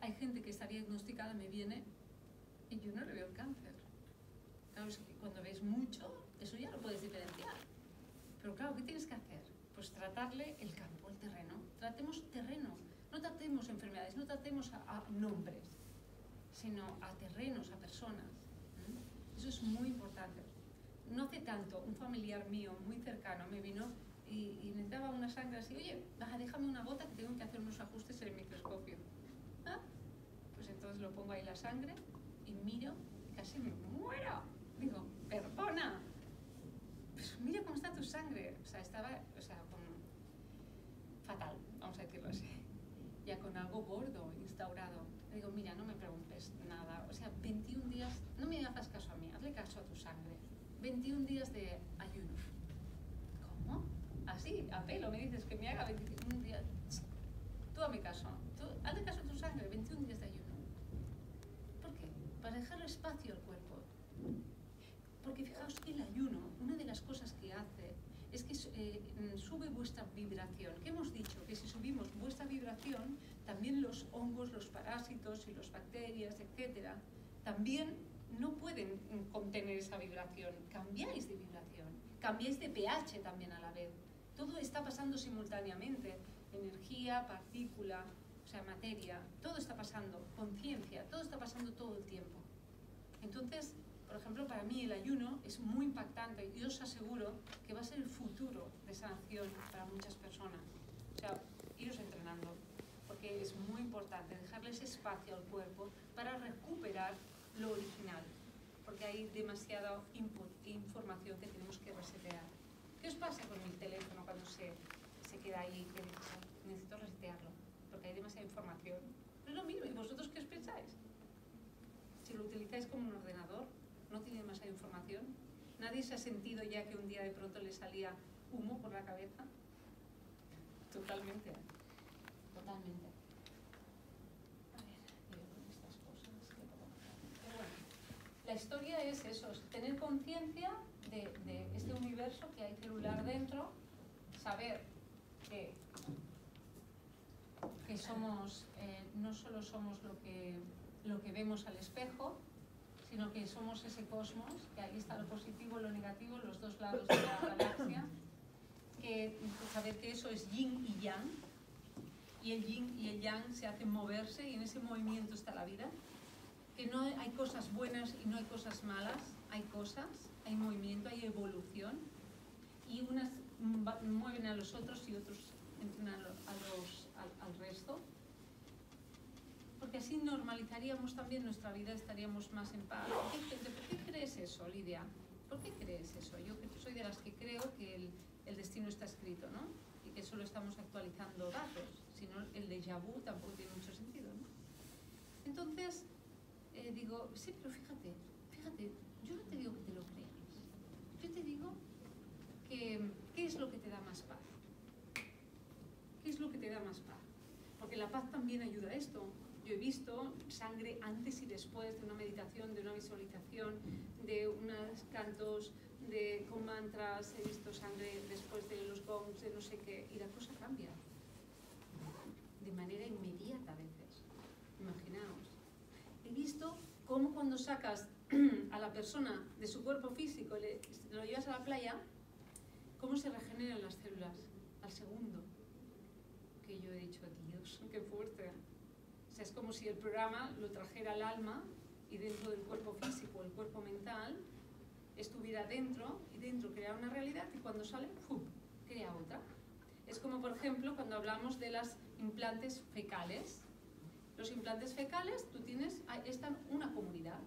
hay gente que está diagnosticada, me viene, y yo no le veo el cáncer. Claro, es que cuando ves mucho, eso ya lo puedes diferenciar. Pero claro, ¿qué tienes que hacer? Pues tratarle el campo, el terreno. Tratemos terreno. No tratemos enfermedades, no tratemos a, nombres, sino a terrenos, a personas. Eso es muy importante. No hace tanto, un familiar mío muy cercano me vino y, y necesitaba una sangre así, oye, déjame una gota que tengo que hacer unos ajustes en el microscopio. Pues entonces lo pongo ahí la sangre y miro y casi me muero. Digo, perdona, pues mira cómo está tu sangre. O sea, estaba, o sea, con, fatal, vamos a decirlo así. Ya con algo gordo instaurado. Digo, mira, no me preguntes nada. O sea, 21 días, no me hagas caso a mí, hazle caso a tu sangre. 21 días de ayuno. ¿Cómo? Así, a pelo, me dices que me haga 21 días. Tú a mi caso, hazle caso a tu sangre, 21 días de ayuno. ¿Por qué? Para dejarle espacio al cuerpo. Porque fijaos que el ayuno, una de las cosas que hace es que eh, sube vuestra vibración. ¿Qué hemos dicho? Que si subimos vuestra vibración, también los hongos, los parásitos y las bacterias, etcétera, también no pueden contener esa vibración. Cambiáis de vibración, cambiáis de pH también a la vez. Todo está pasando simultáneamente. Energía, partícula, o sea, materia, todo está pasando. Conciencia, todo está pasando todo el tiempo. Entonces, por ejemplo, para mí el ayuno es muy impactante y os aseguro que va a ser el futuro de sanación para muchas personas. O sea, iros entrenando, porque es muy importante dejarles espacio al cuerpo para recuperar lo original, porque hay demasiada información que tenemos que resetear. ¿Qué os pasa con mi teléfono cuando se, se queda ahí? Necesito, resetearlo, hay demasiada información. No es lo mismo, ¿y vosotros qué os pensáis? Si lo utilizáis como un ordenador, no tiene demasiada información. ¿Nadie se ha sentido ya que un día de pronto le salía humo por la cabeza? Totalmente. Totalmente. A ver, yo con estas cosas que puedo hacer. Pero bueno, la historia es eso, es tener conciencia de, de este universo que hay celular dentro, saber que, que somos, eh, no solo somos lo que, lo que vemos al espejo, sino que somos ese cosmos, que ahí está lo positivo, lo negativo, los dos lados de la galaxia, que saber que eso es yin y yang, y el yin y el yang se hacen moverse y en ese movimiento está la vida, que no hay cosas buenas y no hay cosas malas, hay cosas, hay movimiento, hay evolución, y unas mueven a los otros y otros entran a los, al, resto porque así normalizaríamos también nuestra vida, estaríamos más en paz. ¿Por qué, ¿Por qué crees eso, Lidia? ¿Por qué crees eso? Yo soy de las que creo que el, el destino está escrito, ¿no? Y que solo estamos actualizando datos, si no el déjà vu tampoco tiene mucho sentido, ¿no? Entonces, eh, digo, sí, pero fíjate, fíjate, yo no te digo que te lo creas, yo te digo que, ¿qué es lo que te da más paz? ¿Qué es lo que te da más paz? Porque la paz también ayuda a esto, yo he visto sangre antes y después de una meditación, de una visualización, de unos cantos de, con mantras, he visto sangre después de los gongs, de no sé qué, y la cosa cambia. De manera inmediata a veces. Imaginaos. He visto cómo cuando sacas *clears throat* a la persona de su cuerpo físico, le, lo llevas a la playa, cómo se regeneran las células al segundo. que yo he dicho, Dios, qué fuerte. O sea, es como si el programa lo trajera al alma y dentro del cuerpo físico, el cuerpo mental, estuviera dentro y dentro crea una realidad y cuando sale, ¡pum!, crea otra. Es como, por ejemplo, cuando hablamos de las implantes fecales. Los implantes fecales, tú tienes, están una comunidad.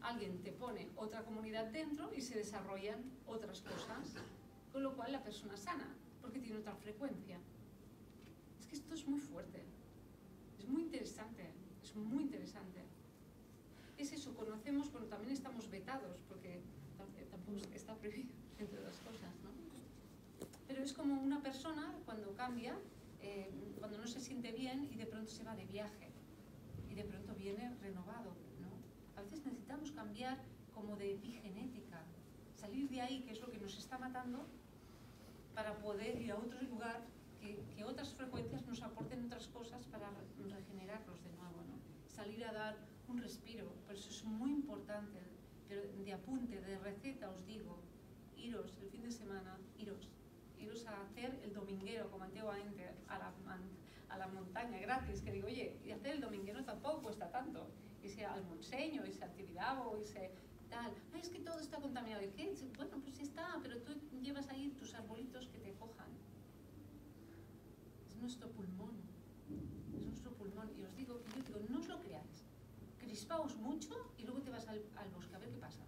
Alguien te pone otra comunidad dentro y se desarrollan otras cosas, con lo cual la persona sana, porque tiene otra frecuencia. Es que esto es muy fuerte, muy interesante, es muy interesante. Es eso, conocemos, pero también estamos vetados, porque tampoco está prohibido, *laughs* entre otras cosas, ¿no? Pero es como una persona cuando cambia, eh, cuando no se siente bien y de pronto se va de viaje y de pronto viene renovado, ¿no? A veces necesitamos cambiar como de epigenética, salir de ahí, que es lo que nos está matando, para poder ir a otro lugar que, que otras frecuencias nos aporten otras cosas para regenerarlos de nuevo, ¿no? Salir a dar un respiro, por eso es muy importante, pero de apunte, de receta os digo, iros el fin de semana, iros iros a hacer el dominguero, como antiguamente, a la, a la montaña gratis, que digo, oye, y hacer el dominguero tampoco cuesta tanto. Ese al Monseño, ese Tibidabo, ese tal. es que todo está contaminado. ¿Y qué? Bueno, pues sí está, pero tú llevas ahí tus arbolitos que te cojan. Es nuestro pulmón. Es nuestro pulmón. Y os digo, yo digo, no os lo creáis. Crispaos mucho y luego te vas al, al bosque a ver qué pasa.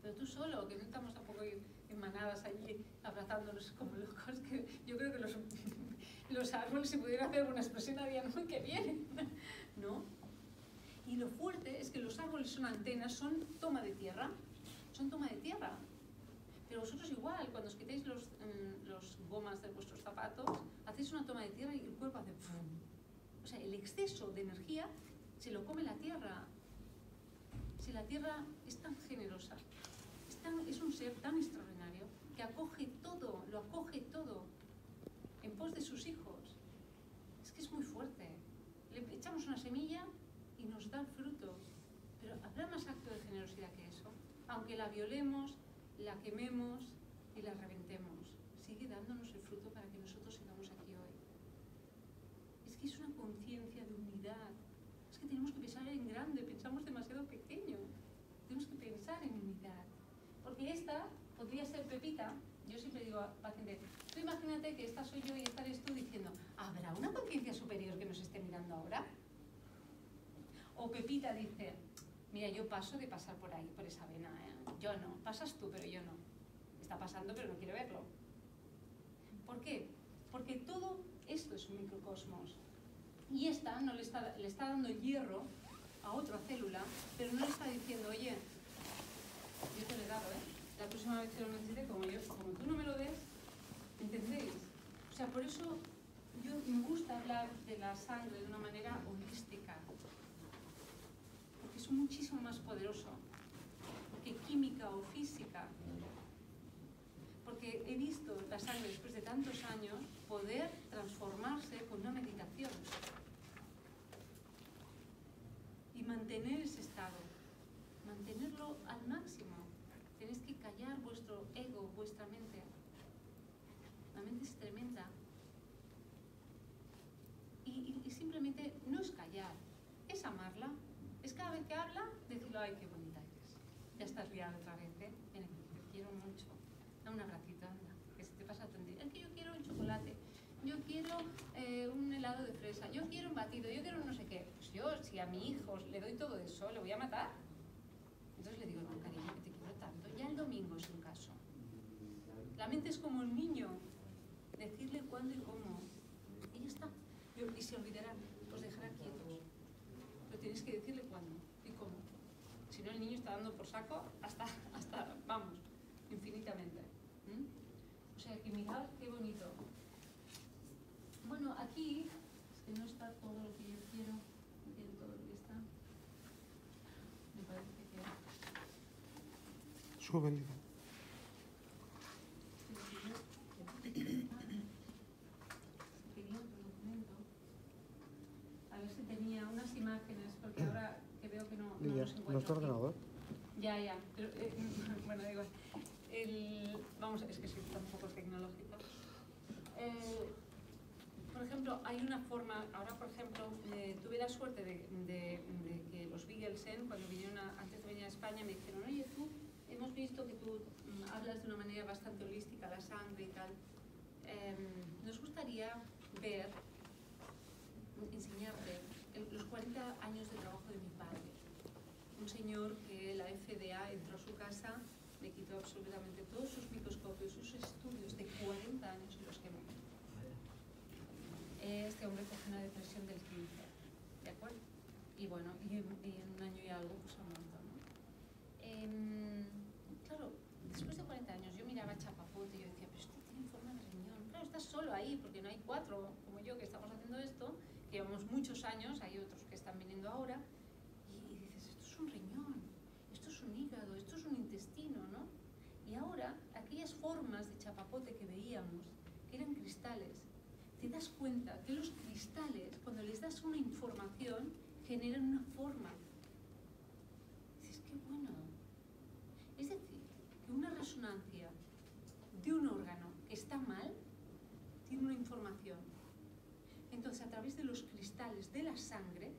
Pero tú solo, que no estamos tampoco en manadas allí abrazándonos como locos, que yo creo que los, *laughs* los árboles se pudieran hacer una expresión día no que viene, *laughs* ¿no? Y lo fuerte es que los árboles son antenas, son toma de tierra, son toma de tierra. Pero vosotros igual, cuando os quitéis los, mm, los gomas de vuestros zapatos, hacéis una toma de tierra y el cuerpo hace. O sea, el exceso de energía se lo come la tierra. Si la tierra es tan generosa, es un ser tan extraordinario que acoge todo, lo acoge todo en pos de sus hijos. Es que es muy fuerte. Le echamos una semilla y nos da fruto. Pero habrá más acto de generosidad que eso. Aunque la violemos, la quememos y la reventemos, sigue dándonos el fruto para que nosotros sigamos aquí hoy. Es que es una conciencia de unidad. Es que tenemos que pensar en grande, pensamos demasiado pequeño. Tenemos que pensar en unidad. Porque podría ser Pepita, yo siempre digo a pacientes, tú imagínate que esta soy yo y esta tú diciendo, ¿habrá una conciencia superior que nos esté mirando ahora? O Pepita dice, mira, yo paso de pasar por ahí, por esa vena, ¿eh? yo no, pasas tú, pero yo no. Está pasando, pero no quiero verlo. ¿Por qué? Porque todo esto es un microcosmos. Y esta no le está, le está dando hierro a otra célula, pero no le está diciendo, oye, yo te lo he dado, ¿eh? La próxima vez que lo necesite, como, yo, como tú no me lo des, ¿entendéis? O sea, por eso yo me gusta hablar de la sangre de una manera holística, porque es muchísimo más poderoso que química o física. Porque he visto la sangre después de tantos años poder transformarse con una meditación y mantener ese estado mantenerlo al máximo. Tenéis que callar vuestro ego, vuestra mente. La mente es tremenda. Y, simplemente no es callar, es amarla. Es cada vez que habla, decirlo, ay, qué bonita eres. Ya estás liada otra vez, ¿eh? te quiero mucho. Da un abracito, anda, que se te pasa día. Es que yo quiero un chocolate, yo quiero eh, un helado de fresa, yo quiero un batido, yo quiero no sé qué. Pues yo, si a mi hijo le doy todo eso, ¿le voy a matar? Entonces le digo, no, cariño, que te quiero tanto. Ya el domingo es un caso. La mente es como el niño. Decirle cuándo y cómo. Y ya está. Y se olvidará, os dejará quietos. Pero tienes que decirle cuándo y cómo. Si no, el niño está dando por saco hasta, hasta vamos, infinitamente. ¿Mm? O sea, que mirad qué bonito. Bueno, aquí, es que no está todo lo que yo quiero. A ver si tenía unas imágenes, porque ahora que veo que no, no los encuentro. ¿Nuestro ordenador? Ya, ya. Pero, eh, *laughs* bueno, digo, el, vamos, es que soy tampoco tecnológico. Eh, por ejemplo, hay una forma, ahora por ejemplo, eh, tuve la suerte de, de, de que los Bigelsen, cuando vinieron a, antes de venir a España, me dijeron, oye, tú, hemos visto que tú mm, hablas de una manera bastante holística, la sangre y tal. Em, nos gustaría ver, enseñarte los 40 años de trabajo de mi padre. Un señor que entró a su casa, le quitó absolutamente todos sus microscopios, sus estudios de 40 años y los quemó. Este hombre cogió una depresión del 15, ¿de acuerdo? Y bueno, y en, y en un año y algo pues muerto, ¿no? Em, claro, después de 40 años yo miraba a Chapapote y yo decía, pero este tiene forma de riñón. Claro, estás solo ahí porque no hay cuatro como yo que estamos haciendo esto, que llevamos muchos años, hay otros que están viniendo ahora, y, y dices, esto es un riñón, esto es un hígado, esto es un intestino, ¿no? Y ahora, aquellas formas de chapapote que veíamos, eran cristales, te das cuenta que los cristales, cuando les das una información, generan una forma. Dices, qué bueno. Es decir, que una resonancia de un órgano que está mal tiene una información. Entonces, a través de los cristales de la sangre,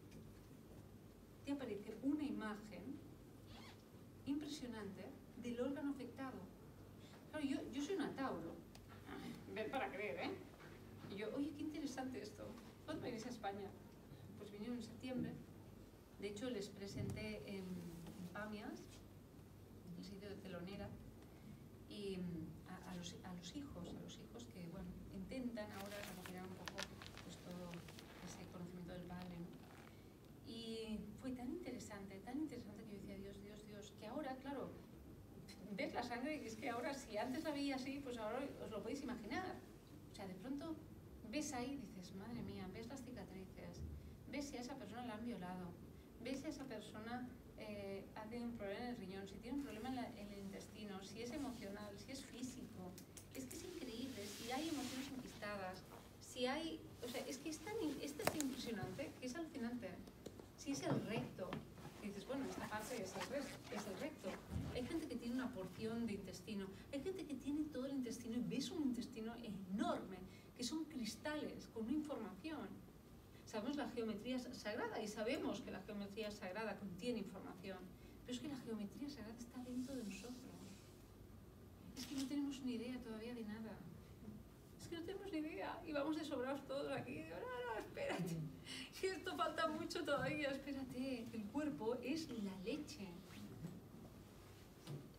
te aparece una imagen impresionante del órgano afectado. Claro, yo, yo soy una Tauro. Ver para creer, ¿eh? Y yo, oye, qué interesante esto. ¿Cuándo venís a España? Pues vinieron en septiembre. De hecho, les presenté en, en Pamias, el sitio de telonera, y mm, a, a los, a los hijos, a los hijos que, bueno, intentan ahora recuperar un poco pues, todo ese conocimiento del padre, ¿no? Y fue tan interesante, tan interesante que yo decía, Dios, Dios, Dios, que ahora, claro, ves la sangre y es antes la veía así, pues ahora os lo podéis imaginar. O sea, de pronto ves ahí dices, madre mía, ves las cicatrices, ves si a esa persona la han violado, ves si a esa persona eh, ha tenido un problema en el riñón, si tiene un problema en, la- en el intestino, si es emocional, si es físico. Es que es increíble, si hay emociones enquistadas, si hay... O sea, es que es tan, in- es impresionante que es alucinante. Si es el recto, dices, bueno, esta parte es el, res- es el recto. Hay gente que tiene una porción de intestino, hay gente que tiene todo el intestino y ves un intestino enorme, que son cristales con una información. Sabemos la geometría sagrada y sabemos que la geometría sagrada contiene información, pero es que la geometría sagrada está dentro de nosotros. Es que no tenemos ni idea todavía de nada. Es que no tenemos ni idea y vamos de sobrados todos aquí. No, no, espérate. *laughs* Esto falta mucho todavía, espérate. El cuerpo es la leche.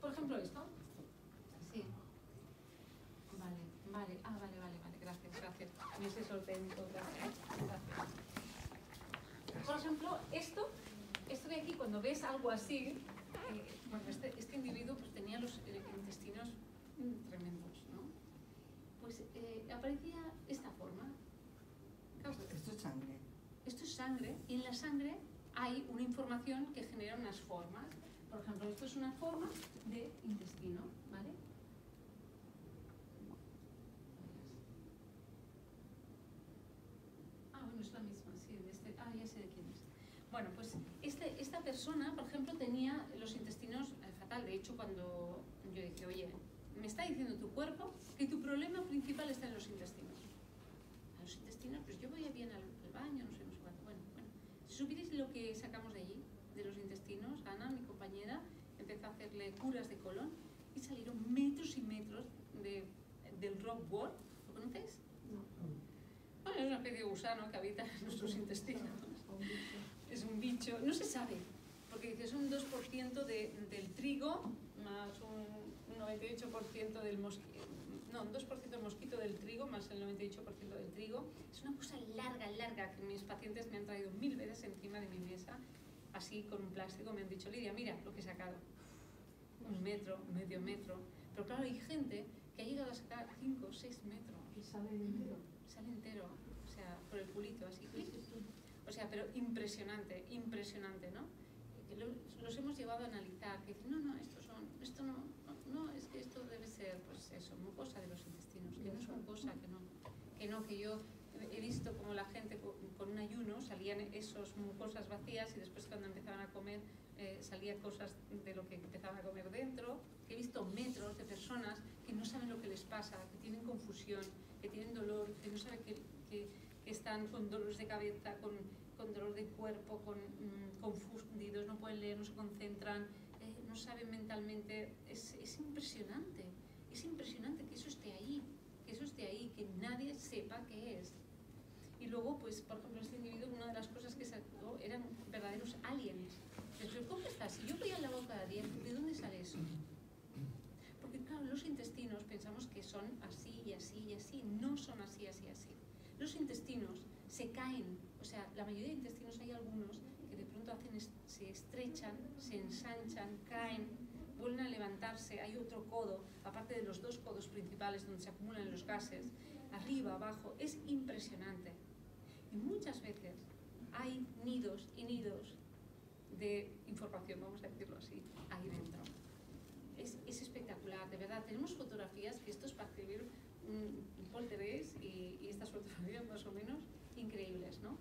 Por ejemplo, esto. Sí. Vale. Ah, vale, vale, vale. Gracias, gracias. Me sé sorprendido. Gracias. gracias. Por ejemplo, esto, esto de aquí, cuando ves algo así, eh, bueno, este, este individuo pues tenía los eh, intestinos mm, tremendos, ¿no? Pues eh, aparecía esta forma. Claro, Esto es sangre. esto es sangre y en la sangre hay una información que genera unas formas. Por ejemplo, esto es una forma de intestino, ¿vale? Ah, bueno, es la misma, sí. de este, ah, ya sé de quién es. Bueno, pues este, esta persona, por ejemplo, tenía los intestinos eh, fatal. De hecho, cuando yo dije, oye, me está diciendo tu cuerpo que tu problema principal está en los intestinos. A los intestinos, pues yo voy bien al, al baño, no sé, no sé cuánto. Bueno, bueno. Si supierais lo que sacamos de allí, de los intestinos, Ana, mi compañera, empezó a hacerle curas de colon y salieron metros y metros de, del rock wall. ¿Lo conocéis? Bueno, es una especie de gusano que habita en nuestros intestinos. Es un bicho, no se sabe, porque es un 2% de, del trigo más un, un 98% del mosquito, no, un 2% del mosquito del trigo más el 98% del trigo. Es una cosa larga, larga, que mis pacientes me han traído mil veces encima de mi mesa, así con un plástico, me han dicho, Lidia, mira lo que he sacado. Un metro, medio metro. Pero claro, hay gente que ha llegado a sacar 5 o 6 metros. Y sale entero. Sale entero, o sea, por el culito, así. O sea, pero impresionante, impresionante, ¿no? Los hemos llevado a analizar, que dicen, no, no, esto son, esto no, no, no, es que esto debe ser, pues eso, mucosa de los intestinos, que no es mucosa, que no, que no, que yo he visto como la gente co- con un ayuno salían esos mucosas vacías y después cuando empezaban a comer eh, salía cosas de lo que empezaban a comer dentro, que he visto metros de personas que no saben lo que les pasa, que tienen confusión, que tienen dolor, que no saben que, que- que está están con dolores de cabeza, con, con dolor de cuerpo, mm, confundidos, no pueden leer, no se concentran, eh, no saben mentalmente. Es, es impresionante, es impresionante que eso esté ahí, que eso esté ahí, que nadie sepa qué es. Y luego, pues, por ejemplo, este individuo, una de las cosas que sacó eran verdaderos aliens. Entonces, ¿cómo estás? Si yo voy al lavabo cada día, ¿de dónde sale eso? Porque, claro, los intestinos pensamos que son así y así y así. No son así, así, así. Los intestinos se caen. O sea, la mayoría de intestinos hay algunos que de pronto hacen, se estrechan, se ensanchan, caen, vuelven a levantarse. Hay otro codo, aparte de los dos codos principales donde se acumulan los gases, arriba, abajo. Es impresionante. Y muchas veces hay nidos y nidos de información, vamos a decirlo así, ahí dentro. Es, es espectacular, de verdad. Tenemos fotografías, que esto es para escribir un, poltergeist y, y, estas fotografías más o menos increíbles, ¿no?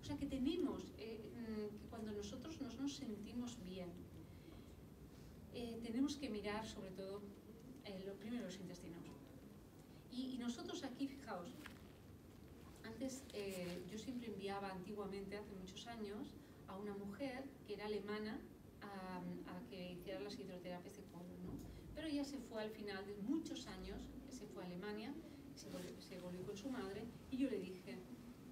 O sea que tenemos, eh, mm, que cuando nosotros nos, nos sentimos bien, eh, tenemos que mirar sobre todo eh, lo primero los intestinos. Y, y nosotros aquí, fijaos, antes eh, yo siempre enviaba antiguamente, hace muchos años, a una mujer que era alemana a, a que hiciera las hidroterapias de colon, ¿no? Pero ella se fue al final de muchos años, fue a Alemania, se volvió, se volvió con su madre y yo le dije,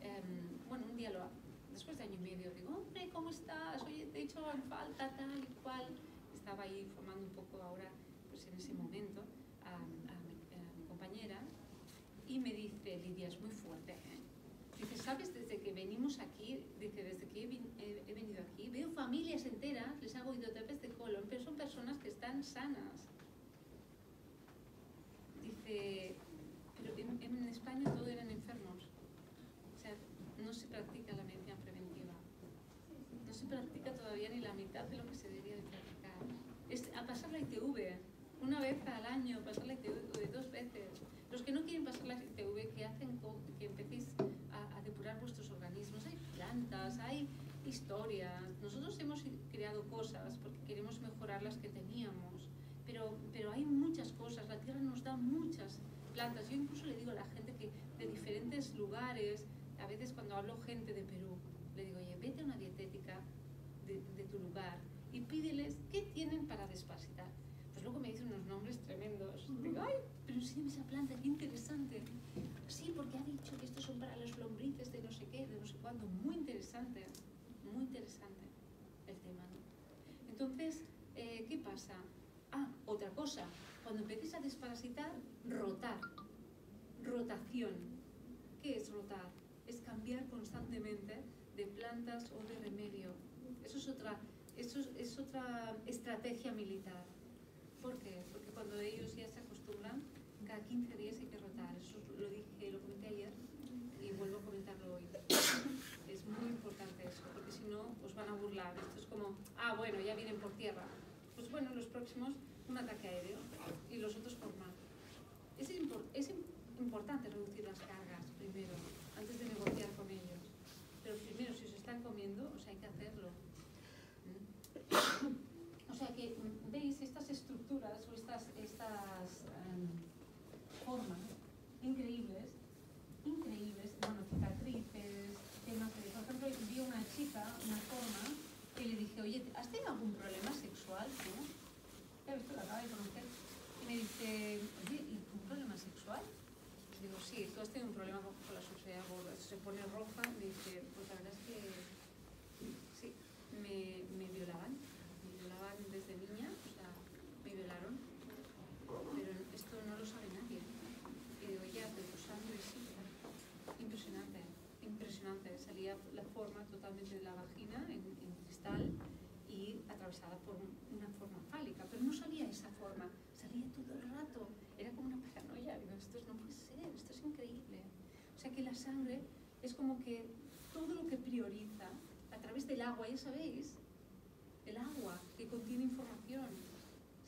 eh, bueno, un día lo, después de año y medio, digo, hombre, ¿cómo estás? Oye, te he hecho falta tal y cual. Estaba ahí formando un poco ahora, pues en ese momento, a, a, a mi compañera y me dice, Lidia, es muy fuerte, ¿eh? Dice, ¿sabes? Desde que venimos aquí, dice, desde que he, he, venido aquí, veo familias enteras, les hago hidroterapias de colon, pero son personas que están sanas. Pero en, en, España todo eran enfermos. O sea, no se practica la medicina preventiva. No se practica todavía ni la mitad de lo que se debería de practicar. Es a pasar la ITV, una vez al año, pasar la ITV dos veces. Los que no quieren pasar la ITV, que hacen que empecéis a, a, depurar vuestros organismos. Hay plantas, hay historias. Nosotros hemos creado cosas porque queremos mejorar las que teníamos. Pero, pero hay muchas cosas. La tierra nos da muchas plantas. Yo incluso le digo a la gente que de diferentes lugares, a veces cuando hablo gente de Perú, le digo, oye, vete a una dietética de, de tu lugar y pídeles qué tienen para desparasitar. Pues luego me dicen unos nombres tremendos. Digo, ay, pero enséñame esa planta, qué interesante. Sí, porque ha dicho que estos son para los lombrices de no sé qué, de no sé cuándo. Muy interesante, muy interesante el tema, ¿no? Entonces, eh, ¿qué pasa? Ah, otra cosa. Cuando empieces a desparasitar, rotar. Rotación. ¿Qué es rotar? Es cambiar constantemente de plantas o de remedio. Eso es otra, eso es, es otra estrategia militar. ¿Por qué? Porque cuando ellos ya se acostumbran, cada 15 días hay que rotar. Eso lo dije, lo comenté ayer y vuelvo a comentarlo hoy. Es muy importante eso, porque si no os van a burlar. Esto es como, ah, bueno, ya vienen por tierra. Pues bueno, los próximos un ataque aéreo y los otros por mar. Es, impor es importante reducir las cargas primero, antes de negociar con ellos. Pero primero, si os están comiendo, o sea, hay que hacerlo. ¿Mm? O sea que, veis, estas estructuras o estas, estas um, formas increíbles, bueno, cicatrices, temas de, por ejemplo, vi una chica, una forma, que le dije, oye, ¿has tenido algún problema sexual tú? Ya ves, tú la acabas de conocer. Y me dice, oye, ¿y un problema sexual? Digo, sí, tú has tenido un problema con, la sexualidad gorda. Se pone roja, me dice, pues la verdad es que sí, me, me violaban desde niña, o sea, me violaron, pero esto no lo sabe nadie. Y digo, ya, tu sangre sí, impresionante, impresionante. Salía la forma totalmente de la vagina en, en cristal y atravesada por un, una forma fálica, pero no salía esa forma, salía todo el rato. Era como una paranoia, digo, esto no puede ser, esto es increíble. O sea que la sangre es como que todo lo que prioriza a través del agua, ya sabéis, el agua que contiene información,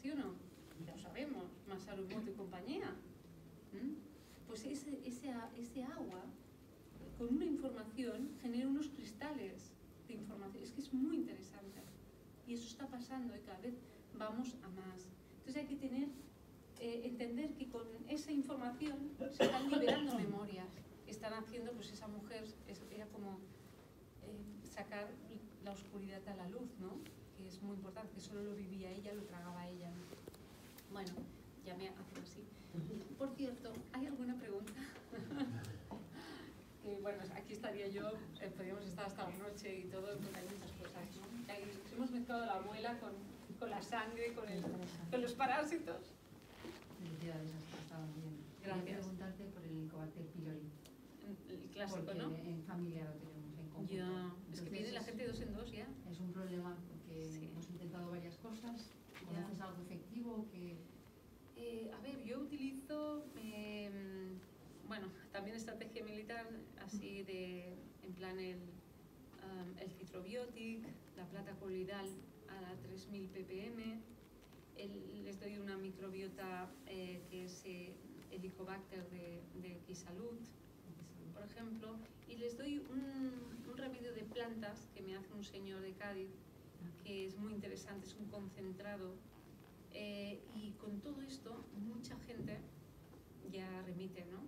¿sí o no? Ya lo sabemos, Masaru Emoto y compañía. ¿Mm? Pues ese, ese, ese agua con una información genera unos cristales de información. Es que es muy interesante. Y eso está pasando y cada vez vamos a más. Entonces hay que tener, eh, entender que con esa información se están liberando *coughs* memorias. Está están haciendo, pues esa mujer es, era como eh, sacar la oscuridad a la luz, ¿no? Que es muy importante, que solo lo vivía ella, lo tragaba ella. Bueno, ya me hacen así. Por cierto, ¿hay alguna pregunta? que bueno, aquí estaría yo, eh, podríamos estar hasta la noche y todo, porque hay muchas cosas, ¿no? Ahí hemos mezclado la abuela con, con la sangre, con, el, con los parásitos. Felicidades, has estado bien. Gracias. Quería preguntarte por el Helicobacter pylori. El clásico, porque ¿no? en familia lo tenemos en conjunto. Ya, es que viene la gente dos en dos ya. Es un problema porque Sí. hemos intentado varias cosas. ¿Conoces algo efectivo que Eh, a ver, yo utilizo, eh, bueno, también estrategia militar, así de, en plan el, um, el citrobiotic, la plata coloidal a 3000 ppm, el- les doy una microbiota eh, que es eh, Helicobacter de, de Quisalud, por ejemplo, y les doy un, un remedio de plantas que me hace un señor de Cádiz, que es muy interesante, es un concentrado. eh, y con todo esto, mucha gente ya remite, ¿no?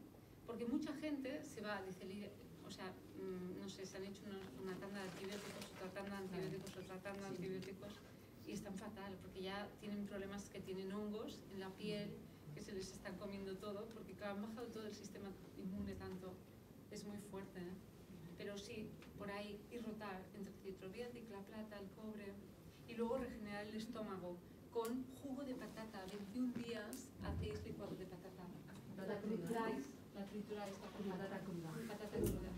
Porque mucha gente se va, dice, o sea, mm, no sé, se han hecho unos- una tanda de antibióticos, otra tanda de antibióticos, otra tanda de antibióticos, y están fatal, porque ya tienen problemas que tienen hongos en la piel, que se les están comiendo todo, porque han bajado todo el sistema inmune tanto, es muy fuerte, ¿eh? Pero sí, por ahí ir rotar entre citrobiotic, la plata, el cobre, y luego regenerar el estómago con jugo de patata. 21 días hacéis licuado de patata. La trituráis, la trituráis, la Patata cruda. Patata cruda.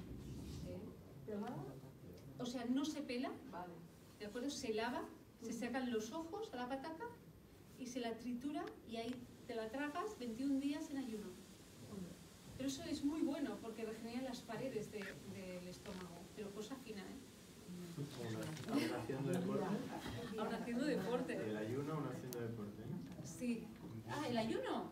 O sea, no se pela, Vale. ¿de acuerdo? Se lava, se sacan los ojos a la patata y se la tritura y ahí te la tragas 21 días en ayuno. Pero eso es muy bueno porque regenera las paredes de- del estómago, pero cosa fina, ¿eh? Aún haciendo deporte. Ahora haciendo deporte. El ayuno aún haciendo deporte. Sí. Ah, el ayuno.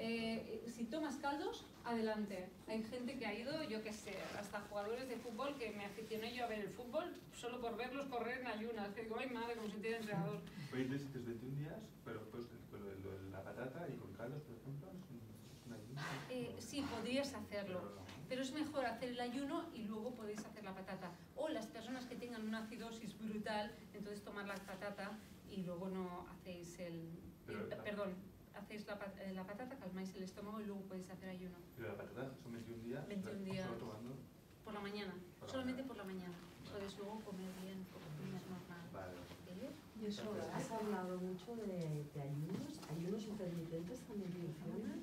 Eh, si tomas caldos, adelante. Hay gente que ha ido, yo qué sé, hasta jugadores de fútbol que me aficioné yo a ver el fútbol solo por verlos correr en ayunas. Que digo, ay madre, como se tiene entrenador. Veis de sitios 21 días, pero pues con lo de, de la patata y con caldos, por ejemplo, es un, es un ayuno. Eh, sí, podrías hacerlo. Pero es mejor hacer el ayuno y luego podéis hacer la patata. O las personas que tengan una acidosis brutal, entonces tomar la patata y luego no hacéis el... El- la- perdón, hacéis la, eh, la patata, calmáis el estómago y luego podéis hacer ayuno. Pero la patata son 21 días. 21 días. Solo tomando. Por la mañana, Por la solamente mañana. por la mañana. Podéis luego comer bien, comer normal. Vale. ¿Eh? Y eso, has hablado mucho de, de ayunos. ¿Ayunos intermitentes también funcionan?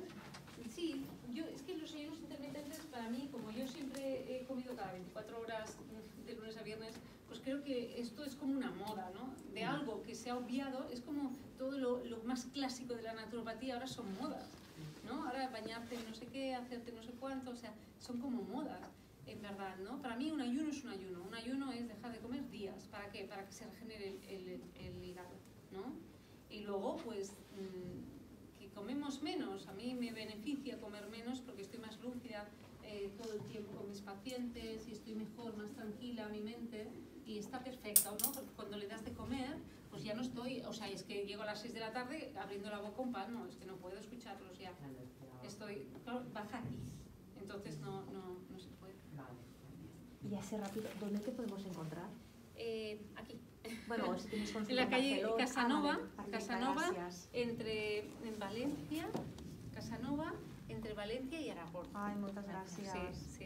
Sí, yo, es que los ayunos intermitentes para mí, como yo siempre he comido cada 24 horas mm, de lunes a viernes, pues creo que esto es como una moda, ¿no? De algo que se ha obviado, es como todo lo, lo más clásico de la naturopatía ahora son modas, ¿no? Ahora bañarte no sé qué, hacerte no sé cuánto, o sea, son como modas, en verdad, ¿no? Para mí un ayuno es un ayuno, un ayuno es dejar de comer días, ¿para qué? Para que se regenere el, el, el hígado, ¿no? Y luego, pues, mm, que comemos menos. A mí me beneficia comer menos porque estoy más lúcida eh, todo el tiempo con mis pacientes y estoy mejor, más tranquila mi mente y está perfecta, ¿no? Porque cuando le das de comer, pues ya no estoy, o sea, es que llego a las 6 de la tarde abriendo la boca un pan, no, es que no puedo escucharlos ya. Estoy, claro, baja aquí, entonces no, no, no se puede. Vale. Y así rápido, ¿dónde te podemos encontrar? Eh, aquí, Bueno, o si tienes consulta en la calle Barcelona. Casanova, Ah, Casanova, gracias. entre en Valencia, Casanova, entre Valencia y Aragón. Ay, muchas gracias. Sí, sí.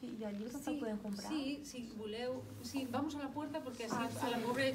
Sí, y allí Sí, pueden comprar. sí, sí, voleu, sí, vamos a la puerta porque así Ah, a la pobre